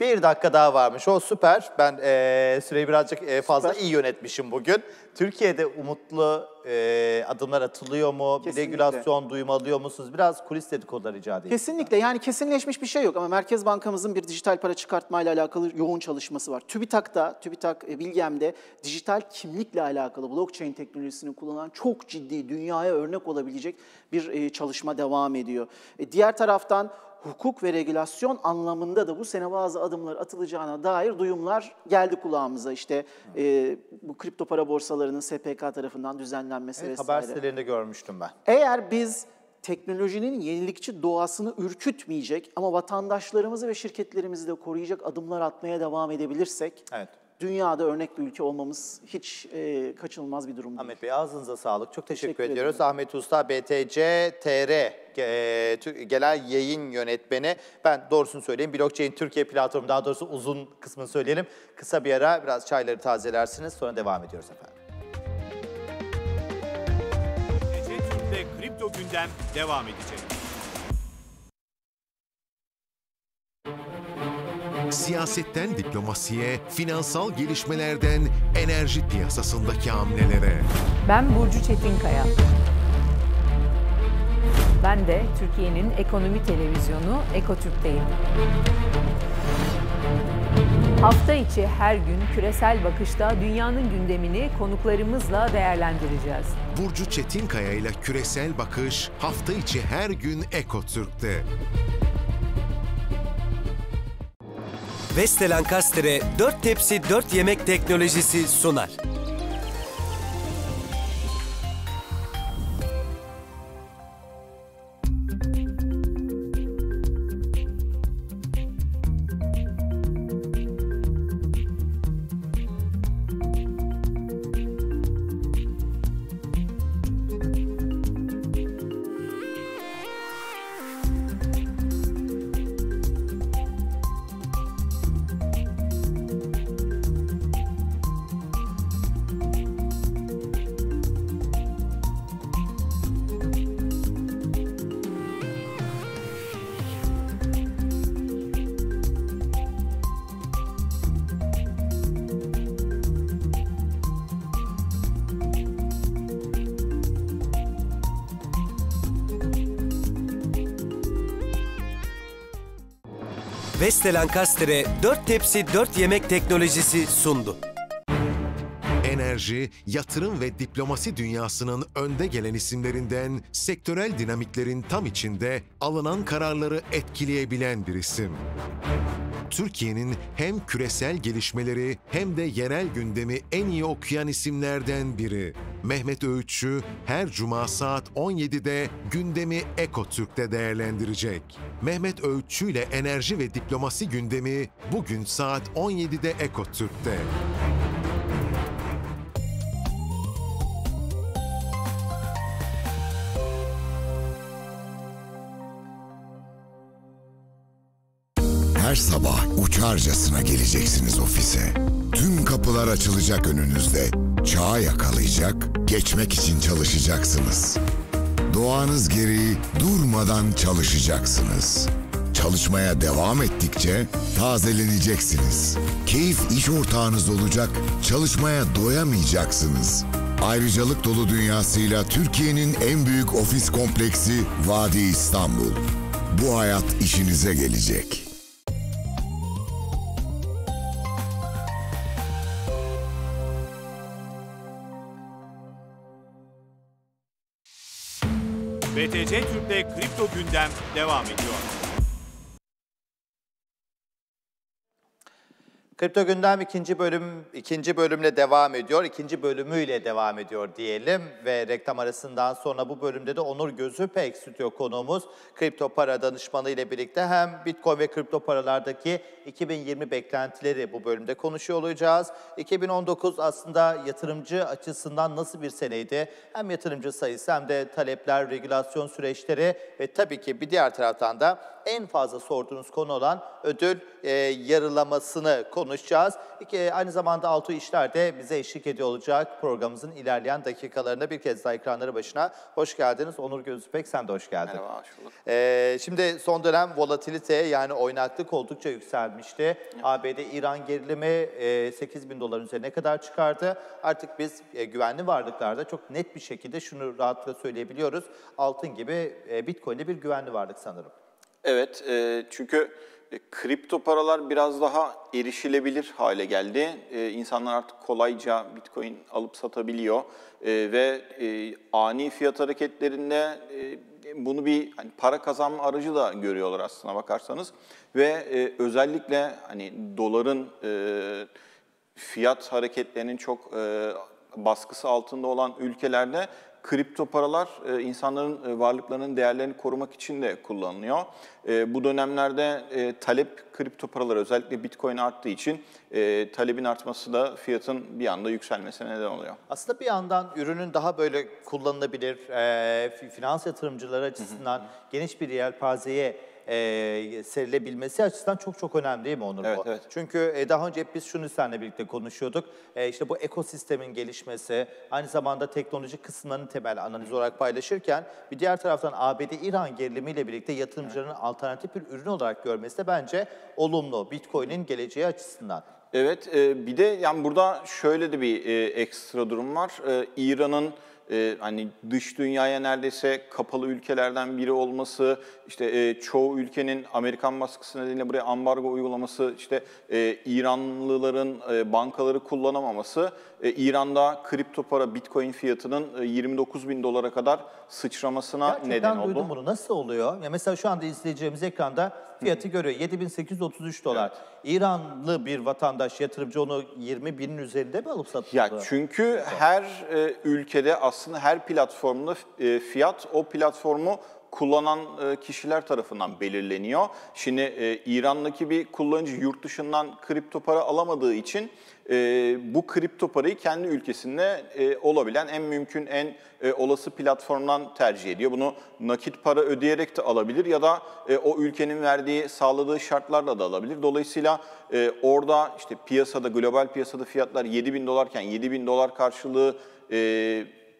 bir dakika daha varmış. O süper. Ben e, süreyi birazcık e, fazla süper. iyi yönetmişim bugün. Türkiye'de umutlu e, adımlar atılıyor mu? Kesinlikle. Bir regülasyon duymalıyor musunuz? Biraz kulis dedikoduları rica edeyim. Kesinlikle. Yani kesinleşmiş bir şey yok ama Merkez Bankamızın bir dijital para çıkartmayla alakalı yoğun çalışması var. TÜBİTAK'ta, TÜBİTAK e, Bilgem'de dijital kimlikle alakalı blockchain teknolojisini kullanan çok ciddi dünyaya örnek olabilecek bir e, çalışma devam ediyor. E, diğer taraftan hukuk ve regülasyon anlamında da bu sene bazı adımlar atılacağına dair duyumlar geldi kulağımıza. İşte e, bu kripto para borsalarının SPK tarafından düzenlenmesi evet, vesaire. Haber sitelerinde görmüştüm ben. Eğer biz teknolojinin yenilikçi doğasını ürkütmeyecek ama vatandaşlarımızı ve şirketlerimizi de koruyacak adımlar atmaya devam edebilirsek evet dünyada örnek bir ülke olmamız hiç e, kaçınılmaz bir durum değil. Ahmet Bey ağzınıza sağlık. Çok teşekkür, teşekkür ediyoruz. Ederim. Ahmet Usta BTC TR e, gelen yayın yönetmeni. Ben doğrusunu söyleyeyim. Blockchain Türkiye platformu daha doğrusu uzun kısmını söyleyelim. Kısa bir ara biraz çayları tazelersiniz. Sonra devam ediyoruz efendim. Türk'te kripto gündem devam edecek. Siyasetten diplomasiye, finansal gelişmelerden enerji piyasasındaki hamlelere. Ben Burcu Çetinkaya. Ben de Türkiye'nin ekonomi televizyonu Ekotürk'teyim. Hafta içi her gün küresel bakışta dünyanın gündemini konuklarımızla değerlendireceğiz. Burcu Çetinkaya ile Küresel Bakış hafta içi her gün Ekotürk'te. Vestel Ankastre 4 tepsi 4 yemek teknolojisi sunar. Vestel Ankastre 4 tepsi 4 yemek teknolojisi sundu. Enerji, yatırım ve diplomasi dünyasının önde gelen isimlerinden sektörel dinamiklerin tam içinde alınan kararları etkileyebilen bir isim. Türkiye'nin hem küresel gelişmeleri hem de yerel gündemi en iyi okuyan isimlerden biri. Mehmet Öğütçü her cuma saat 17'de gündemi Eko Türk'te değerlendirecek. Mehmet Öğütçü ile enerji ve diplomasi gündemi bugün saat 17'de Eko Her sabah uçarcasına geleceksiniz ofise. Tüm kapılar açılacak önünüzde Çağı yakalayacak, geçmek için çalışacaksınız. Doğanız gereği durmadan çalışacaksınız. Çalışmaya devam ettikçe tazeleneceksiniz. Keyif iş ortağınız olacak, çalışmaya doyamayacaksınız. Ayrıcalık dolu dünyasıyla Türkiye'nin en büyük ofis kompleksi Vadi İstanbul. Bu hayat işinize gelecek. BTC Türk'te kripto gündem devam ediyor. Kripto Gündem ikinci bölüm ikinci bölümle devam ediyor. İkinci bölümüyle devam ediyor diyelim ve reklam arasından sonra bu bölümde de Onur Gözüpek stüdyo konuğumuz kripto para danışmanı ile birlikte hem Bitcoin ve kripto paralardaki 2020 beklentileri bu bölümde konuşuyor olacağız. 2019 aslında yatırımcı açısından nasıl bir seneydi? Hem yatırımcı sayısı hem de talepler, regülasyon süreçleri ve tabii ki bir diğer taraftan da en fazla sorduğunuz konu olan ödül e, yarılamasını konuşacağız. İki, aynı zamanda Altu İşler de bize eşlik ediyor olacak programımızın ilerleyen dakikalarında bir kez daha ekranları başına. Hoş geldiniz. Onur Gözüpek sen de hoş geldin. Merhaba, hoş bulduk. Ee, şimdi son dönem volatilite yani oynaklık oldukça yükselmişti. ABD-İran gerilimi e, 8 bin doların üzerine kadar çıkardı. Artık biz e, güvenli varlıklarda çok net bir şekilde şunu rahatlıkla söyleyebiliyoruz. Altın gibi e, Bitcoin'de bir güvenli varlık sanırım. Evet, e, çünkü e, kripto paralar biraz daha erişilebilir hale geldi. E, insanlar artık kolayca Bitcoin alıp satabiliyor e, ve e, ani fiyat hareketlerinde e, bunu bir hani para kazanma aracı da görüyorlar aslına bakarsanız ve e, özellikle hani doların e, fiyat hareketlerinin çok e, baskısı altında olan ülkelerde kripto paralar e, insanların e, varlıklarının değerlerini korumak için de kullanılıyor. E, bu dönemlerde talep kripto paralara özellikle Bitcoin arttığı için talebin artması da fiyatın bir anda yükselmesine neden oluyor. Aslında bir yandan ürünün daha böyle kullanılabilir, fi- finans yatırımcıları açısından geniş bir yelpazeye e, serilebilmesi açısından çok çok önemli değil mi Onur Evet, bu? evet. Çünkü e, daha önce hep biz şunu seninle birlikte konuşuyorduk. E, işte bu ekosistemin gelişmesi, aynı zamanda teknolojik kısımlarını temel analiz olarak paylaşırken bir diğer taraftan ABD-İran gerilimiyle birlikte yatırımcıların alternatif bir ürün olarak görmesi de bence olumlu Bitcoin'in geleceği açısından. Evet, e, bir de yani burada şöyle de bir e, ekstra durum var. E, İran'ın e, hani dış dünyaya neredeyse kapalı ülkelerden biri olması, işte e, çoğu ülkenin Amerikan baskısı nedeniyle buraya ambargo uygulaması, işte e, İranlıların e, bankaları kullanamaması, e, İran'da kripto para Bitcoin fiyatının e, 29 bin dolara kadar sıçramasına Gerçekten neden oldu. duydum bunu. Nasıl oluyor? Ya mesela şu anda izleyeceğimiz ekranda fiyatı görüyor. 7833 dolar. İranlı bir vatandaş, yatırımcı onu 20 binin üzerinde mi alıp satıyor? Ya çünkü her e, ülkede aslında her platformda e, fiyat o platformu kullanan e, kişiler tarafından belirleniyor. Şimdi e, İran'daki bir kullanıcı yurt dışından kripto para alamadığı için e, bu kripto parayı kendi ülkesinde olabilen en mümkün, en olası platformdan tercih ediyor. Bunu nakit para ödeyerek de alabilir ya da o ülkenin verdiği, sağladığı şartlarla da alabilir. Dolayısıyla orada işte piyasada, global piyasada fiyatlar 7 bin dolarken 7 bin dolar karşılığı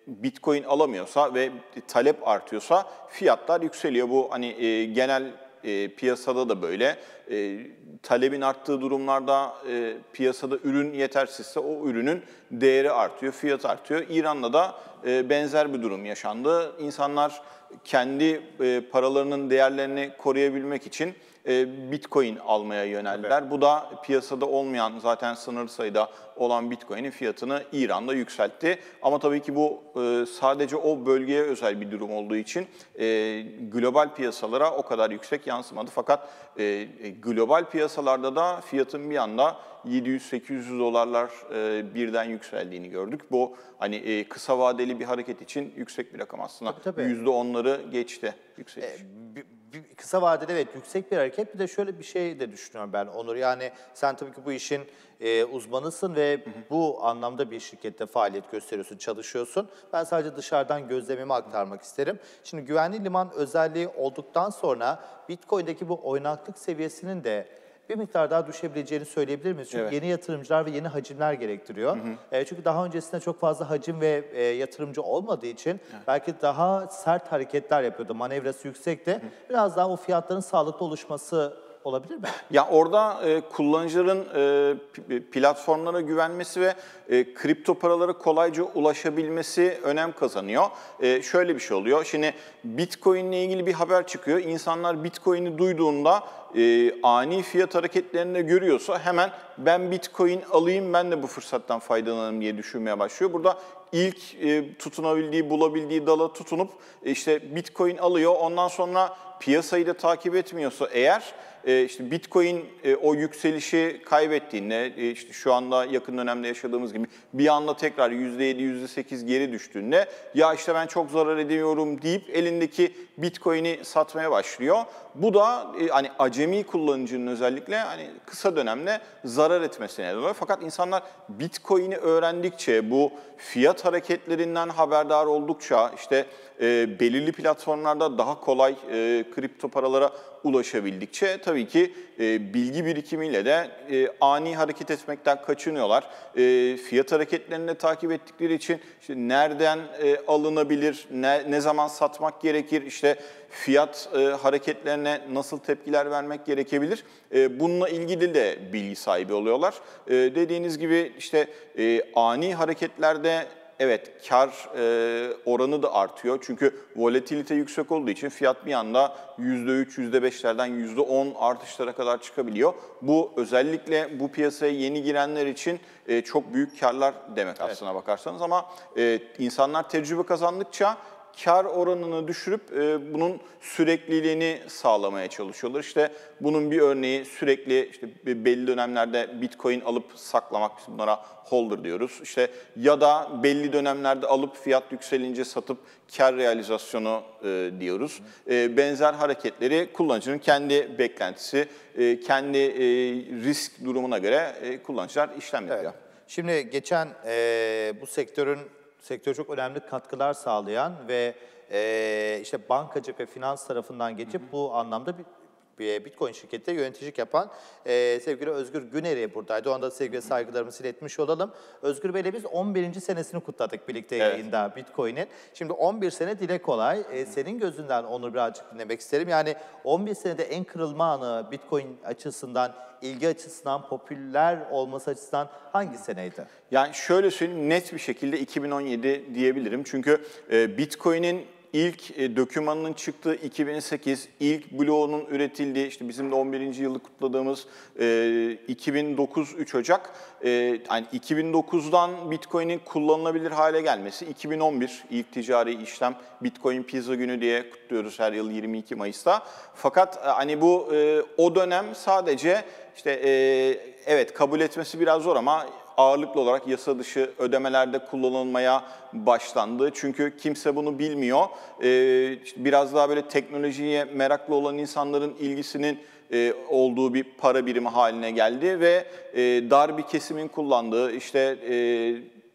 Bitcoin alamıyorsa ve talep artıyorsa fiyatlar yükseliyor. Bu hani e, genel e, piyasada da böyle. E, talebin arttığı durumlarda e, piyasada ürün yetersizse o ürünün değeri artıyor, fiyat artıyor. İran'da da e, benzer bir durum yaşandı. İnsanlar kendi e, paralarının değerlerini koruyabilmek için e, Bitcoin almaya yöneldiler. Bu da piyasada olmayan zaten sınırlı sayıda olan Bitcoin'in fiyatını İran'da yükseltti. Ama tabii ki bu e, sadece o bölgeye özel bir durum olduğu için e, global piyasalara o kadar yüksek yansımadı. Fakat e, global piyasalarda da fiyatın bir anda 700-800 dolarlar e, birden yükseldiğini gördük. Bu hani e, kısa vadeli bir hareket için yüksek bir rakam aslında. Tabii, tabii. %10'ları geçti yükseliş. bir, bir kısa vadede evet yüksek bir hareket. Bir de şöyle bir şey de düşünüyorum ben Onur. Yani sen tabii ki bu işin e, uzmanısın ve bu anlamda bir şirkette faaliyet gösteriyorsun, çalışıyorsun. Ben sadece dışarıdan gözlemimi aktarmak isterim. Şimdi güvenli liman özelliği olduktan sonra Bitcoin'deki bu oynaklık seviyesinin de bir miktar daha düşebileceğini söyleyebilir miyiz? Çünkü Evet. yeni yatırımcılar ve yeni hacimler gerektiriyor. E, çünkü daha öncesinde çok fazla hacim ve e, yatırımcı olmadığı için belki daha sert hareketler yapıyordu. Manevrası yüksekti. Biraz daha o fiyatların sağlıklı oluşması olabilir mi? Ya orada e, kullanıcıların e, platformlara güvenmesi ve e, kripto paralara kolayca ulaşabilmesi önem kazanıyor. E, şöyle bir şey oluyor. Şimdi Bitcoin ile ilgili bir haber çıkıyor. İnsanlar Bitcoin'i duyduğunda e, ani fiyat hareketlerini görüyorsa hemen ben Bitcoin alayım ben de bu fırsattan faydalanırım diye düşünmeye başlıyor. Burada ilk e, tutunabildiği, bulabildiği dala tutunup e, işte Bitcoin alıyor. Ondan sonra piyasayı da takip etmiyorsa eğer işte Bitcoin e, o yükselişi kaybettiğinde e, işte şu anda yakın dönemde yaşadığımız gibi bir anda tekrar %7 %8 geri düştüğünde ya işte ben çok zarar ediyorum deyip elindeki Bitcoin'i satmaya başlıyor. Bu da e, hani acemi kullanıcının özellikle hani kısa dönemde zarar etmesine neden oluyor. Fakat insanlar Bitcoin'i öğrendikçe bu fiyat hareketlerinden haberdar oldukça işte e, belirli platformlarda daha kolay e, kripto paralara ulaşabildikçe tabii ki e, bilgi birikimiyle de e, ani hareket etmekten kaçınıyorlar. E, fiyat hareketlerini takip ettikleri için işte nereden e, alınabilir, ne, ne zaman satmak gerekir, işte fiyat e, hareketlerine nasıl tepkiler vermek gerekebilir. E, bununla ilgili de bilgi sahibi oluyorlar. E, dediğiniz gibi işte e, ani hareketlerde Evet, kar e, oranı da artıyor. Çünkü volatilite yüksek olduğu için fiyat bir anda %3, %5'lerden %10 artışlara kadar çıkabiliyor. Bu özellikle bu piyasaya yeni girenler için e, çok büyük karlar demek aslına bakarsanız. Ama e, insanlar tecrübe kazandıkça kar oranını düşürüp e, bunun sürekliliğini sağlamaya çalışıyorlar. İşte bunun bir örneği sürekli işte be- belli dönemlerde Bitcoin alıp saklamak biz bunlara holder diyoruz. İşte ya da belli dönemlerde alıp fiyat yükselince satıp kar realizasyonu e, diyoruz. E, benzer hareketleri kullanıcının kendi beklentisi, e, kendi e, risk durumuna göre e, kullanıcılar işlem yapıyor. Şimdi geçen e, bu sektörün sektöre çok önemli katkılar sağlayan ve e, işte bankacılık ve finans tarafından geçip bu anlamda bir Bitcoin şirkette yöneticilik yapan e, sevgili Özgür Güner'i buradaydı. Ona da sevgi saygılarımızı iletmiş olalım. Özgür Bey'le biz 11. senesini kutladık birlikte Evet. yayında Bitcoin'in. Şimdi 11 sene dile kolay. E, senin gözünden onu birazcık dinlemek isterim. Yani 11 senede en kırılma anı Bitcoin açısından, ilgi açısından, popüler olması açısından hangi seneydi? Yani şöyle söyleyeyim net bir şekilde 2017 diyebilirim. Çünkü e, Bitcoin'in ilk e, dokümanının çıktığı 2008, ilk bloğunun üretildiği, işte bizim de 11. yılı kutladığımız e, 2009 3 Ocak, e, yani 2009'dan Bitcoin'in kullanılabilir hale gelmesi, 2011 ilk ticari işlem Bitcoin Pizza Günü diye kutluyoruz her yıl 22 Mayıs'ta. Fakat e, hani bu e, o dönem sadece işte e, evet kabul etmesi biraz zor ama ağırlıklı olarak yasa dışı ödemelerde kullanılmaya başlandı. Çünkü kimse bunu bilmiyor. Ee, işte biraz daha böyle teknolojiye meraklı olan insanların ilgisinin e, olduğu bir para birimi haline geldi ve e, dar bir kesimin kullandığı işte e,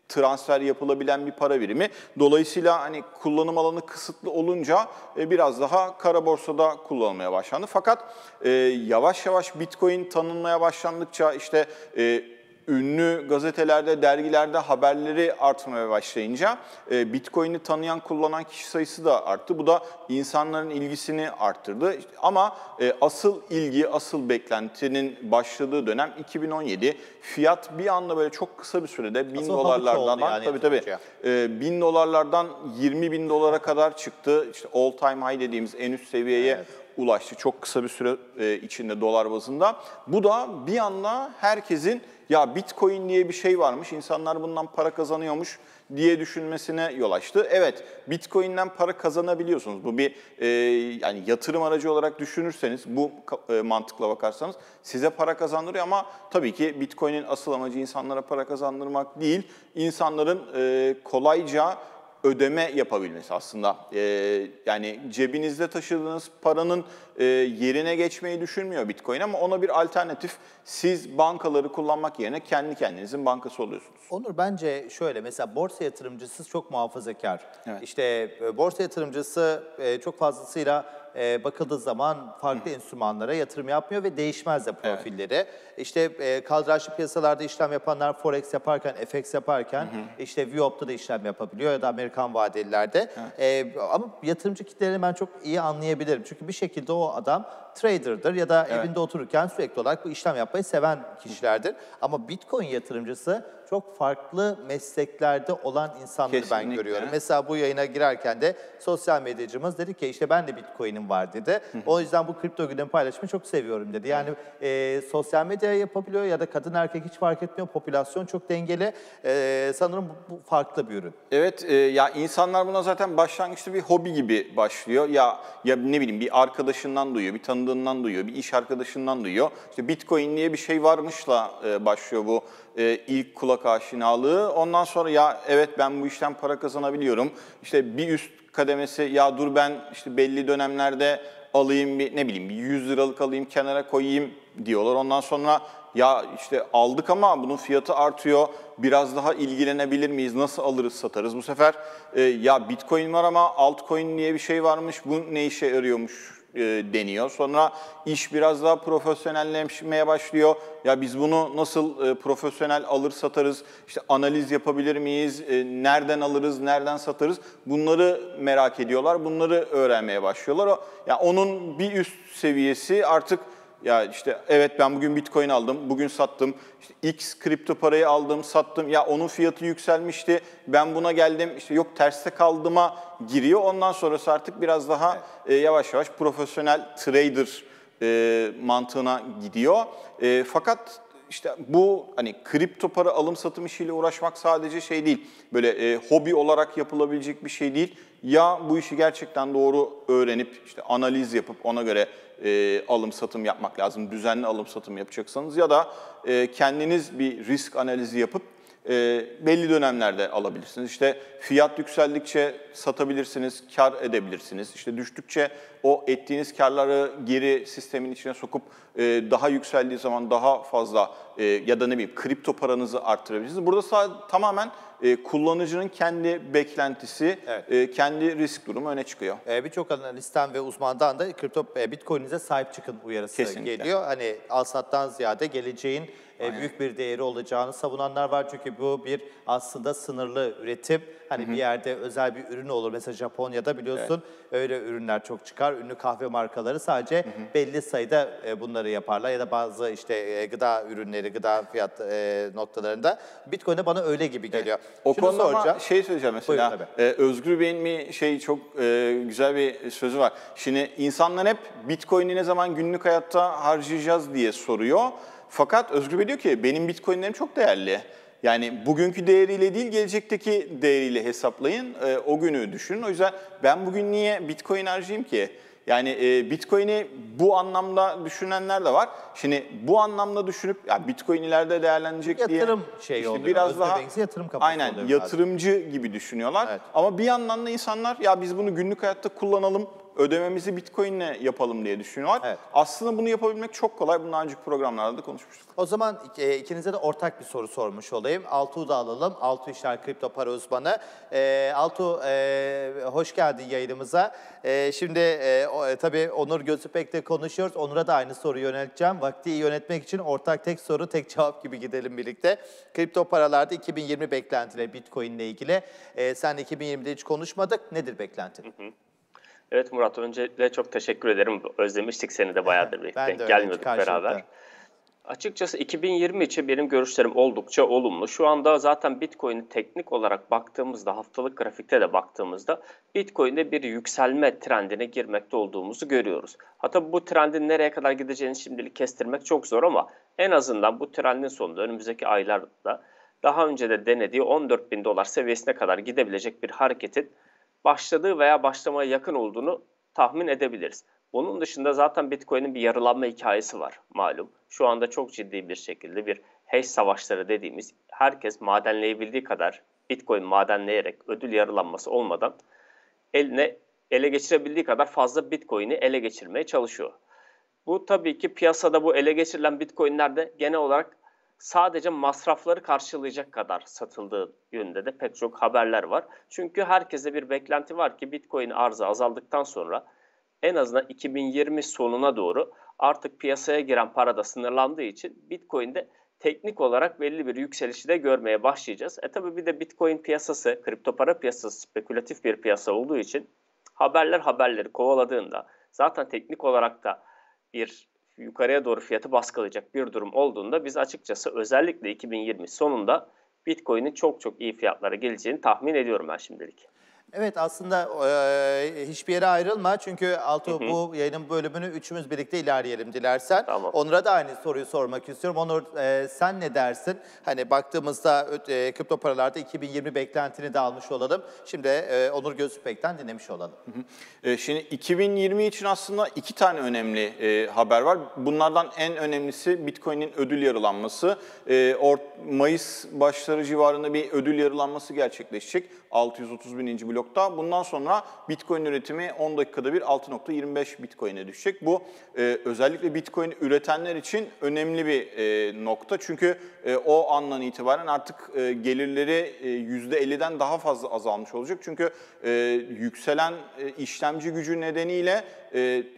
transfer yapılabilen bir para birimi. Dolayısıyla hani kullanım alanı kısıtlı olunca e, biraz daha kara borsada kullanılmaya başlandı. Fakat e, yavaş yavaş Bitcoin tanınmaya başlandıkça işte e, ünlü gazetelerde, dergilerde haberleri artmaya başlayınca e, Bitcoin'i tanıyan, kullanan kişi sayısı da arttı. Bu da insanların ilgisini arttırdı. Ama e, asıl ilgi, asıl beklentinin başladığı dönem 2017. Fiyat bir anda böyle çok kısa bir sürede 1000 Asıl havuç oldu dolarlardan, yani tabii tabii, e, 1000 dolarlardan 20 bin dolara kadar çıktı. İşte all time high dediğimiz en üst seviyeye ulaştı çok kısa bir süre e, içinde dolar bazında. Bu da bir anda herkesin ya Bitcoin diye bir şey varmış, insanlar bundan para kazanıyormuş diye düşünmesine yol açtı. Evet, Bitcoin'den para kazanabiliyorsunuz. Bu bir e, yani yatırım aracı olarak düşünürseniz, bu e, mantıkla bakarsanız size para kazandırıyor ama tabii ki Bitcoin'in asıl amacı insanlara para kazandırmak değil, insanların e, kolayca ödeme yapabilmesi aslında. Ee, yani cebinizde taşıdığınız paranın e, yerine geçmeyi düşünmüyor Bitcoin ama ona bir alternatif siz bankaları kullanmak yerine kendi kendinizin bankası oluyorsunuz. Onur bence şöyle mesela borsa yatırımcısı çok muhafazakar. Evet. İşte e, borsa yatırımcısı e, çok fazlasıyla e, bakıldığı zaman farklı enstrümanlara yatırım yapmıyor ve değişmez de profilleri. İşte e, kaldıraçlı piyasalarda işlem yapanlar forex yaparken, FX yaparken işte VWAP'ta da işlem yapabiliyor ya da Amerikan vadelilerde. E, ama yatırımcı kitlelerini ben çok iyi anlayabilirim. Çünkü bir şekilde o adam trader'dır ya da evinde otururken sürekli olarak bu işlem yapmayı seven kişilerdir. Ama Bitcoin yatırımcısı çok farklı mesleklerde olan insanları ben Kesinlikle. görüyorum. Mesela bu yayına girerken de sosyal medyacımız dedi ki işte ben de Bitcoin'im var dedi. O yüzden bu kripto gündemi paylaşımı çok seviyorum dedi. Yani e, sosyal medya yapabiliyor ya da kadın erkek hiç fark etmiyor. Popülasyon çok dengeli. E, sanırım bu, bu farklı bir ürün. Evet e, ya insanlar buna zaten başlangıçta bir hobi gibi başlıyor. Ya ya ne bileyim bir arkadaşından duyuyor, bir tanıdığından duyuyor, bir iş arkadaşından duyuyor. İşte Bitcoin diye bir şey varmışla e, başlıyor bu e, ilk kulak aşinalığı. Ondan sonra ya evet ben bu işten para kazanabiliyorum. İşte bir üst kademesi ya dur ben işte belli dönemlerde alayım bir ne bileyim bir 100 liralık alayım kenara koyayım diyorlar. Ondan sonra ya işte aldık ama bunun fiyatı artıyor. Biraz daha ilgilenebilir miyiz? Nasıl alırız satarız? Bu sefer e, ya Bitcoin var ama altcoin diye bir şey varmış. Bu ne işe yarıyormuş e, deniyor. Sonra iş biraz daha profesyonelleşmeye başlıyor. Ya biz bunu nasıl e, profesyonel alır satarız? İşte analiz yapabilir miyiz? E, nereden alırız? Nereden satarız? Bunları merak ediyorlar. Bunları öğrenmeye başlıyorlar. O, ya onun bir üst seviyesi artık ya işte evet ben bugün Bitcoin aldım, bugün sattım. İşte X kripto parayı aldım, sattım. Ya onun fiyatı yükselmişti. Ben buna geldim. işte yok terste kaldığıma giriyor. Ondan sonrası artık biraz daha e, yavaş yavaş profesyonel trader e, mantığına gidiyor. E, fakat işte bu hani kripto para alım satım işiyle uğraşmak sadece şey değil. Böyle e, hobi olarak yapılabilecek bir şey değil. Ya bu işi gerçekten doğru öğrenip işte analiz yapıp ona göre e, alım satım yapmak lazım. Düzenli alım satım yapacaksanız ya da e, kendiniz bir risk analizi yapıp e, belli dönemlerde alabilirsiniz. İşte fiyat yükseldikçe satabilirsiniz, kar edebilirsiniz. İşte düştükçe o ettiğiniz karları geri sistemin içine sokup e, daha yükseldiği zaman daha fazla e, ya da ne bileyim kripto paranızı arttırabilirsiniz. Burada sa- tamamen e, kullanıcının kendi beklentisi, Evet. e, kendi risk durumu öne çıkıyor. E, Birçok analistten ve uzmandan da kripto e, Bitcoin'inize sahip çıkın uyarısı Kesinlikle. geliyor. Hani al sattan ziyade geleceğin e, büyük bir değeri olacağını savunanlar var. Çünkü bu bir aslında sınırlı üretim. Hani bir yerde özel bir ürün olur. Mesela Japonya'da biliyorsun öyle ürünler çok çıkar. Ünlü kahve markaları sadece belli sayıda e, bunları yaparlar. Ya da bazı işte e, gıda ürünleri, gıda fiyat e, noktalarında. Bitcoin'de bana öyle gibi geliyor. O Şunu konuda ama soracağım. şey söyleyeceğim mesela. Buyurun e, Özgür Bey'in bir şey çok e, güzel bir sözü var. Şimdi insanlar hep Bitcoin'i ne zaman günlük hayatta harcayacağız diye soruyor. Fakat Özgür Bey diyor ki benim Bitcoin'lerim çok değerli. Yani bugünkü değeriyle değil gelecekteki değeriyle hesaplayın. E, o günü düşünün. O yüzden ben bugün niye Bitcoin harcayayım ki? Yani e, Bitcoin'i bu anlamda düşünenler de var. Şimdi bu anlamda düşünüp ya Bitcoin ileride değerlenecek diye Yatırım şeyi oluyor. biraz daha yatırım Aynen yatırımcı gibi düşünüyorlar. Evet. Ama bir yandan da insanlar ya biz bunu günlük hayatta kullanalım, ödememizi Bitcoin'le yapalım diye düşünüyorlar. Evet. Aslında bunu yapabilmek çok kolay. Bunu daha önceki programlarda da konuşmuştuk. O zaman e, ikinize de ortak bir soru sormuş olayım. Altuğ'u da alalım. Altuğ İşler Kripto Para Uzmanı. E, Altuğ e, hoş geldin yayınımıza. E, şimdi e, o, e, tabii Onur Gözüpek'le konuşuyoruz. Onur'a da aynı soruyu yönelteceğim. Vakti iyi yönetmek için ortak tek soru tek cevap gibi gidelim birlikte. Kripto paralarda 2020 beklentileri Bitcoin ile ilgili. E, sen 2020'de hiç konuşmadık. Nedir beklentin? Evet Murat, öncelikle çok teşekkür ederim. Özlemiştik seni de bayağıdır birlikte. Ben de Denk gelmiyorduk beraber. Açıkçası 2020 için benim görüşlerim oldukça olumlu. Şu anda zaten Bitcoin'i teknik olarak baktığımızda, haftalık grafikte de baktığımızda Bitcoin'de bir yükselme trendine girmekte olduğumuzu görüyoruz. Hatta bu trendin nereye kadar gideceğini şimdilik kestirmek çok zor ama en azından bu trendin sonunda önümüzdeki aylarda daha önce de denediği 14 bin dolar seviyesine kadar gidebilecek bir hareketin başladığı veya başlamaya yakın olduğunu tahmin edebiliriz. Bunun dışında zaten Bitcoin'in bir yarılanma hikayesi var malum. Şu anda çok ciddi bir şekilde bir hash savaşları dediğimiz herkes madenleyebildiği kadar Bitcoin madenleyerek ödül yarılanması olmadan eline ele geçirebildiği kadar fazla Bitcoin'i ele geçirmeye çalışıyor. Bu tabii ki piyasada bu ele geçirilen Bitcoin'lerde genel olarak sadece masrafları karşılayacak kadar satıldığı yönünde de pek çok haberler var. Çünkü herkese bir beklenti var ki Bitcoin arzı azaldıktan sonra en azından 2020 sonuna doğru artık piyasaya giren para da sınırlandığı için Bitcoin'de teknik olarak belli bir yükselişi de görmeye başlayacağız. E tabi bir de Bitcoin piyasası, kripto para piyasası spekülatif bir piyasa olduğu için haberler haberleri kovaladığında zaten teknik olarak da bir yukarıya doğru fiyatı baskılayacak bir durum olduğunda biz açıkçası özellikle 2020 sonunda Bitcoin'in çok çok iyi fiyatlara geleceğini tahmin ediyorum ben şimdilik. Evet aslında e, hiçbir yere ayrılma çünkü Alto bu yayının bölümünü üçümüz birlikte ilerleyelim dilersen. Tamam. Onur'a da aynı soruyu sormak istiyorum. Onur e, sen ne dersin? Hani baktığımızda e, kripto paralarda 2020 beklentini de almış olalım. Şimdi e, Onur Gözüpek'ten dinlemiş olalım. E, Şimdi 2020 için aslında iki tane önemli e, haber var. Bunlardan en önemlisi Bitcoin'in ödül yarılanması. E, or- Mayıs başları civarında bir ödül yarılanması gerçekleşecek. 630 bininci blokta. Bundan sonra Bitcoin üretimi 10 dakikada bir 6.25 Bitcoin'e düşecek. Bu e, özellikle Bitcoin üretenler için önemli bir e, nokta. Çünkü e, o andan itibaren artık e, gelirleri e, %50'den daha fazla azalmış olacak. Çünkü e, yükselen e, işlemci gücü nedeniyle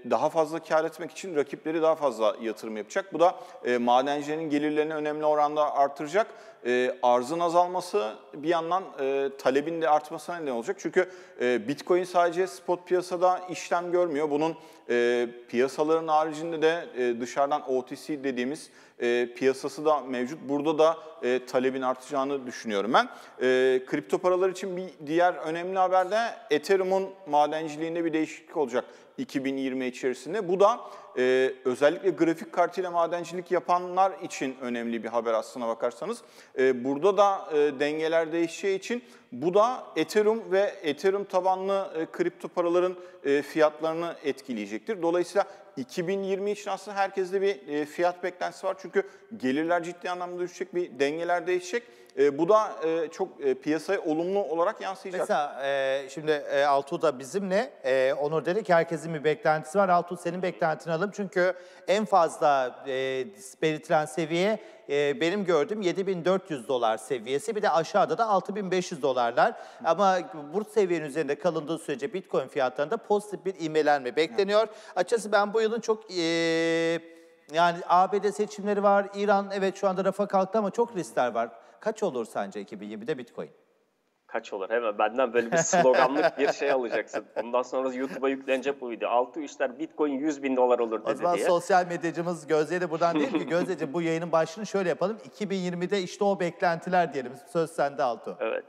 daha fazla kar etmek için rakipleri daha fazla yatırım yapacak. Bu da e, madencilerin gelirlerini önemli oranda artıracak. E, arzın azalması bir yandan e, talebin de artmasına neden olacak. Çünkü e, Bitcoin sadece spot piyasada işlem görmüyor. Bunun e, piyasaların haricinde de e, dışarıdan OTC dediğimiz e, piyasası da mevcut. Burada da e, talebin artacağını düşünüyorum ben. E, kripto paralar için bir diğer önemli haber de Ethereum'un madenciliğinde bir değişiklik olacak 2020 içerisinde. Bu da e, özellikle grafik kartıyla madencilik yapanlar için önemli bir haber aslına bakarsanız. E, burada da e, dengeler değişeceği için bu da Ethereum ve Ethereum tabanlı e, kripto paraların e, fiyatlarını etkileyecektir. Dolayısıyla 2020 için aslında herkeste bir e, fiyat beklentisi var. Çünkü gelirler ciddi anlamda düşecek, bir dengeler değişecek. E, bu da e, çok e, piyasaya olumlu olarak yansıyacak. Mesela e, şimdi e, Altuğ da bizimle. E, Onur dedi ki herkesin bir beklentisi var. Altuğ senin beklentini alalım. Çünkü en fazla e, belirtilen seviye e, benim gördüğüm 7400 dolar seviyesi. Bir de aşağıda da 6500 dolarlar. Ama bu seviyenin üzerinde kalındığı sürece Bitcoin fiyatlarında pozitif bir ivmelenme bekleniyor. Açıkçası ben bu yılın çok... E, yani ABD seçimleri var, İran evet şu anda rafa kalktı ama çok riskler var. Kaç olur sence 2020'de Bitcoin? Kaç olur? Hemen benden böyle bir sloganlık bir şey alacaksın. Ondan sonra YouTube'a yüklenecek bu video. Altı işler Bitcoin 100 bin dolar olur O dedi zaman diye. sosyal medyacımız Gözde'ye de buradan değil ki Gözdeciğim bu yayının başlığını şöyle yapalım. 2020'de işte o beklentiler diyelim. Söz sende Altuğ. Evet.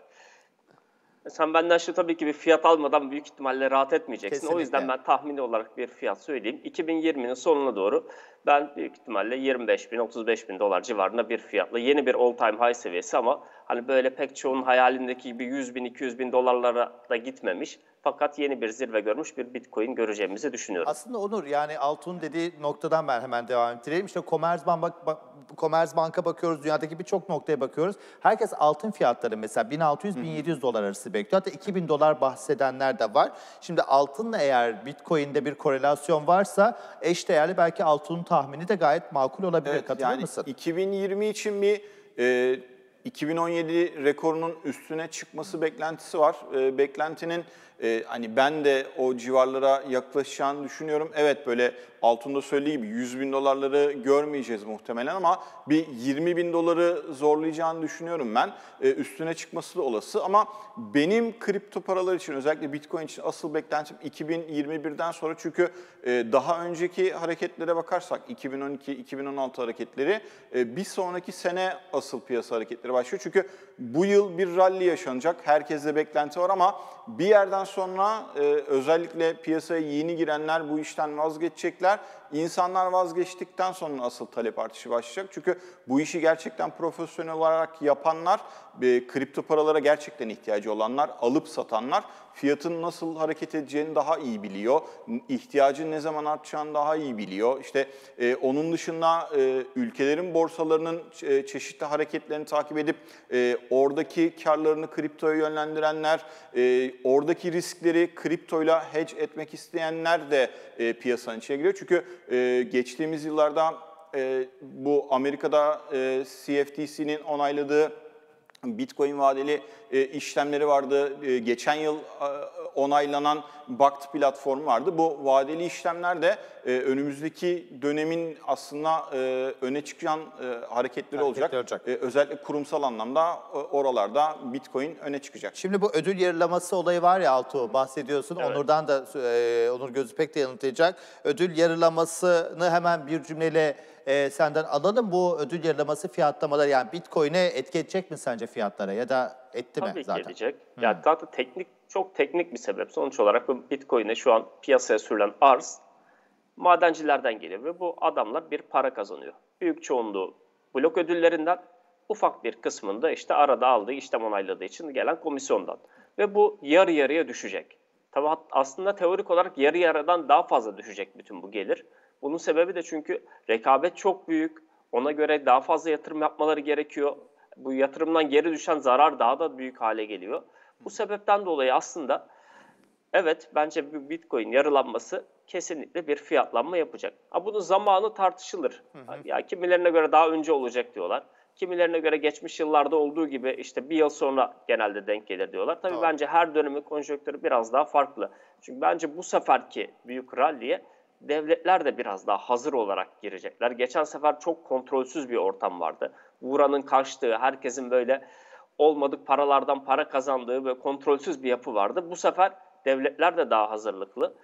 Sen benden şu tabii ki bir fiyat almadan büyük ihtimalle rahat etmeyeceksin. Kesinlikle. O yüzden ben tahmini olarak bir fiyat söyleyeyim. 2020'nin sonuna doğru ben büyük ihtimalle 25 bin, 35 bin dolar civarında bir fiyatla yeni bir all time high seviyesi ama hani böyle pek çoğunun hayalindeki gibi 100 bin, 200 bin dolarlara da gitmemiş. Fakat yeni bir zirve görmüş bir bitcoin göreceğimizi düşünüyorum. Aslında Onur yani Altuğ'un dediği noktadan ben hemen devam ettireyim. İşte Commerzbank, bak, bak, Commerzbank'a bakıyoruz, dünyadaki birçok noktaya bakıyoruz. Herkes altın fiyatları mesela 1600-1700 dolar arası bekliyor. Hatta 2000 dolar bahsedenler de var. Şimdi altınla eğer Bitcoin'de bir korelasyon varsa eşdeğerli belki altının tahmini de gayet makul olabilir. Evet, Katılır yani mısın? 2020 için bir e, 2017 rekorunun üstüne çıkması beklentisi var. E, beklentinin e, hani ben de o civarlara yaklaşacağını düşünüyorum. Evet böyle altında söylediği gibi 100 bin dolarları görmeyeceğiz muhtemelen ama bir 20 bin doları zorlayacağını düşünüyorum ben. E, üstüne çıkması da olası ama benim kripto paralar için özellikle Bitcoin için asıl beklentim 2021'den sonra çünkü e, daha önceki hareketlere bakarsak 2012-2016 hareketleri e, bir sonraki sene asıl piyasa hareketleri başlıyor. Çünkü bu yıl bir rally yaşanacak. Herkeste beklenti var ama bir yerden sonra e, özellikle piyasaya yeni girenler bu işten vazgeçecekler. İnsanlar vazgeçtikten sonra asıl talep artışı başlayacak. Çünkü bu işi gerçekten profesyonel olarak yapanlar, e, kripto paralara gerçekten ihtiyacı olanlar, alıp satanlar fiyatın nasıl hareket edeceğini daha iyi biliyor. ihtiyacın ne zaman artacağını daha iyi biliyor. İşte e, onun dışında e, ülkelerin borsalarının e, çeşitli hareketlerini takip edip e, oradaki karlarını kriptoya yönlendirenler, e, oradaki riskleri kriptoyla hedge etmek isteyenler de e, piyasanın içine giriyor. Çünkü e, geçtiğimiz yıllarda e, bu Amerika'da e, CFTC'nin onayladığı Bitcoin vadeli e, işlemleri vardı. E, geçen yıl onaylanan BACT platformu vardı. Bu vadeli işlemler de e, önümüzdeki dönemin aslında e, öne çıkan e, hareketleri olacak. olacak. E, özellikle kurumsal anlamda e, oralarda Bitcoin öne çıkacak. Şimdi bu ödül yarılaması olayı var ya Altuğ bahsediyorsun. Evet. Onur'dan da e, Onur Gözüpek de yanıtlayacak. Ödül yarılamasını hemen bir cümleyle e, senden alalım. Bu ödül yarılaması fiyatlamaları yani Bitcoin'e etki edecek mi sence fiyatlara ya da etti mi Tabii zaten? ki edecek. Yani zaten teknik çok teknik bir sebep. Sonuç olarak bu Bitcoin'e şu an piyasaya sürülen arz madencilerden geliyor ve bu adamlar bir para kazanıyor. Büyük çoğunluğu blok ödüllerinden, ufak bir kısmında işte arada aldığı işlem onayladığı için gelen komisyondan. Ve bu yarı yarıya düşecek. Tabii hat- aslında teorik olarak yarı yarıdan daha fazla düşecek bütün bu gelir. Bunun sebebi de çünkü rekabet çok büyük. Ona göre daha fazla yatırım yapmaları gerekiyor. Bu yatırımdan geri düşen zarar daha da büyük hale geliyor. Bu sebepten dolayı aslında evet bence bu Bitcoin yarılanması kesinlikle bir fiyatlanma yapacak. Ha bunun zamanı tartışılır. Ya kimilerine göre daha önce olacak diyorlar. Kimilerine göre geçmiş yıllarda olduğu gibi işte bir yıl sonra genelde denk gelir diyorlar. Tabii Doğru. bence her dönemin konjonktürü biraz daha farklı. Çünkü bence bu seferki büyük ralliye devletler de biraz daha hazır olarak girecekler. Geçen sefer çok kontrolsüz bir ortam vardı. Vuranın kaçtığı, herkesin böyle olmadık paralardan para kazandığı ve kontrolsüz bir yapı vardı. Bu sefer devletler de daha hazırlıklı.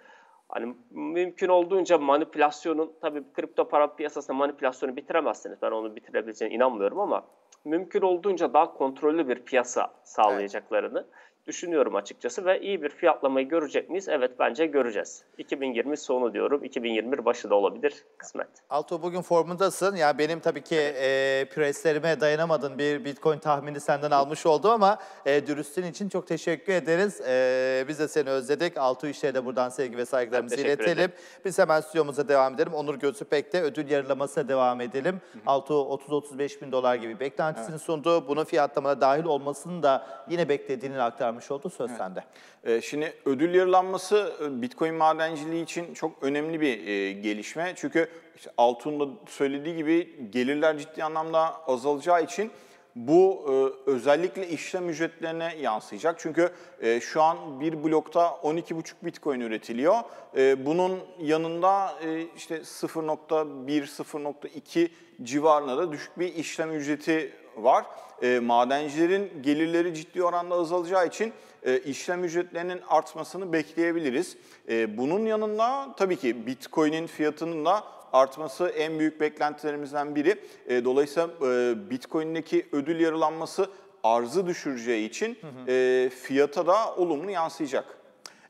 Hani mümkün olduğunca manipülasyonun, tabii kripto para piyasasında manipülasyonu bitiremezsiniz. Ben onu bitirebileceğine inanmıyorum ama mümkün olduğunca daha kontrollü bir piyasa sağlayacaklarını düşünüyorum açıkçası ve iyi bir fiyatlamayı görecek miyiz? Evet bence göreceğiz. 2020 sonu diyorum. 2021 başı da olabilir kısmet. Altuğ bugün formundasın. Ya benim tabii ki e, preslerime dayanamadığın bir Bitcoin tahmini senden almış oldum ama e, dürüstlüğün için çok teşekkür ederiz. E, biz de seni özledik. Altuğ İşler'e de buradan sevgi ve saygılarımızı teşekkür iletelim. Biz hemen stüdyomuza devam edelim. Onur Gözüpek'te ödül yarılamasına devam edelim. Altuğ 30-35 bin dolar gibi beklentisini sundu. Bunun fiyatlamada dahil olmasını da yine beklediğini aktarmış oldu. Söz sende. Ee, Şimdi ödül yarılanması e, Bitcoin madenciliği için çok önemli bir e, gelişme. Çünkü işte Altuğ'un da söylediği gibi gelirler ciddi anlamda azalacağı için bu e, özellikle işlem ücretlerine yansıyacak. Çünkü e, şu an bir blokta 12,5 Bitcoin üretiliyor. E, bunun yanında e, işte 0.1-0.2 civarında da düşük bir işlem ücreti var. E, madencilerin gelirleri ciddi oranda azalacağı için e, işlem ücretlerinin artmasını bekleyebiliriz. E, bunun yanında tabii ki Bitcoin'in fiyatının da artması en büyük beklentilerimizden biri. E, dolayısıyla e, Bitcoin'deki ödül yarılanması arzı düşüreceği için e, fiyata da olumlu yansıyacak.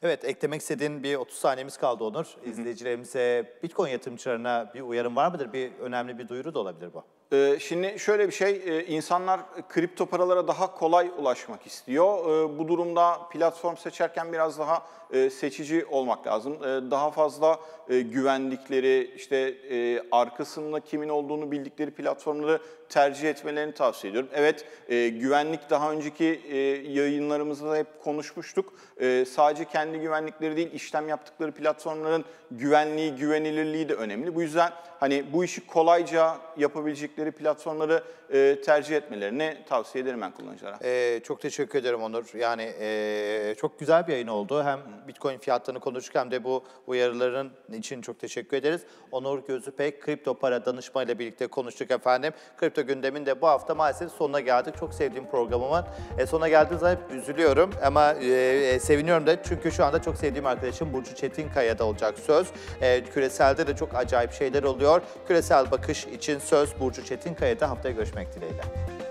Evet, eklemek istediğin bir 30 saniyemiz kaldı Onur. İzleyicilerimize, Bitcoin yatırımcılarına bir uyarım var mıdır? Bir önemli bir duyuru da olabilir bu. Şimdi şöyle bir şey, insanlar kripto paralara daha kolay ulaşmak istiyor. Bu durumda platform seçerken biraz daha seçici olmak lazım. Ee, Daha fazla e, güvendikleri, işte e, arkasında kimin olduğunu bildikleri platformları tercih etmelerini tavsiye ediyorum. Evet, e, güvenlik daha önceki e, yayınlarımızda da hep konuşmuştuk. E, Sadece kendi güvenlikleri değil, işlem yaptıkları platformların güvenliği, güvenilirliği de önemli. Bu yüzden hani bu işi kolayca yapabilecekleri platformları e, tercih etmelerini tavsiye ederim ben kullanıcılara. Ee, çok teşekkür ederim Onur. Yani ee, çok güzel bir yayın oldu. Hem Bitcoin fiyatlarını konuştuk hem de bu uyarıların için çok teşekkür ederiz. Onur Gözüpek kripto para danışmayla birlikte konuştuk efendim. Kripto gündemin de bu hafta maalesef sonuna geldik. Çok sevdiğim programımın e, sonuna geldiği zaman hep üzülüyorum ama e, seviniyorum da çünkü şu anda çok sevdiğim arkadaşım Burcu Çetinkaya'da olacak söz. E, küreselde de çok acayip şeyler oluyor. Küresel bakış için söz Burcu Çetinkaya'da haftaya Today.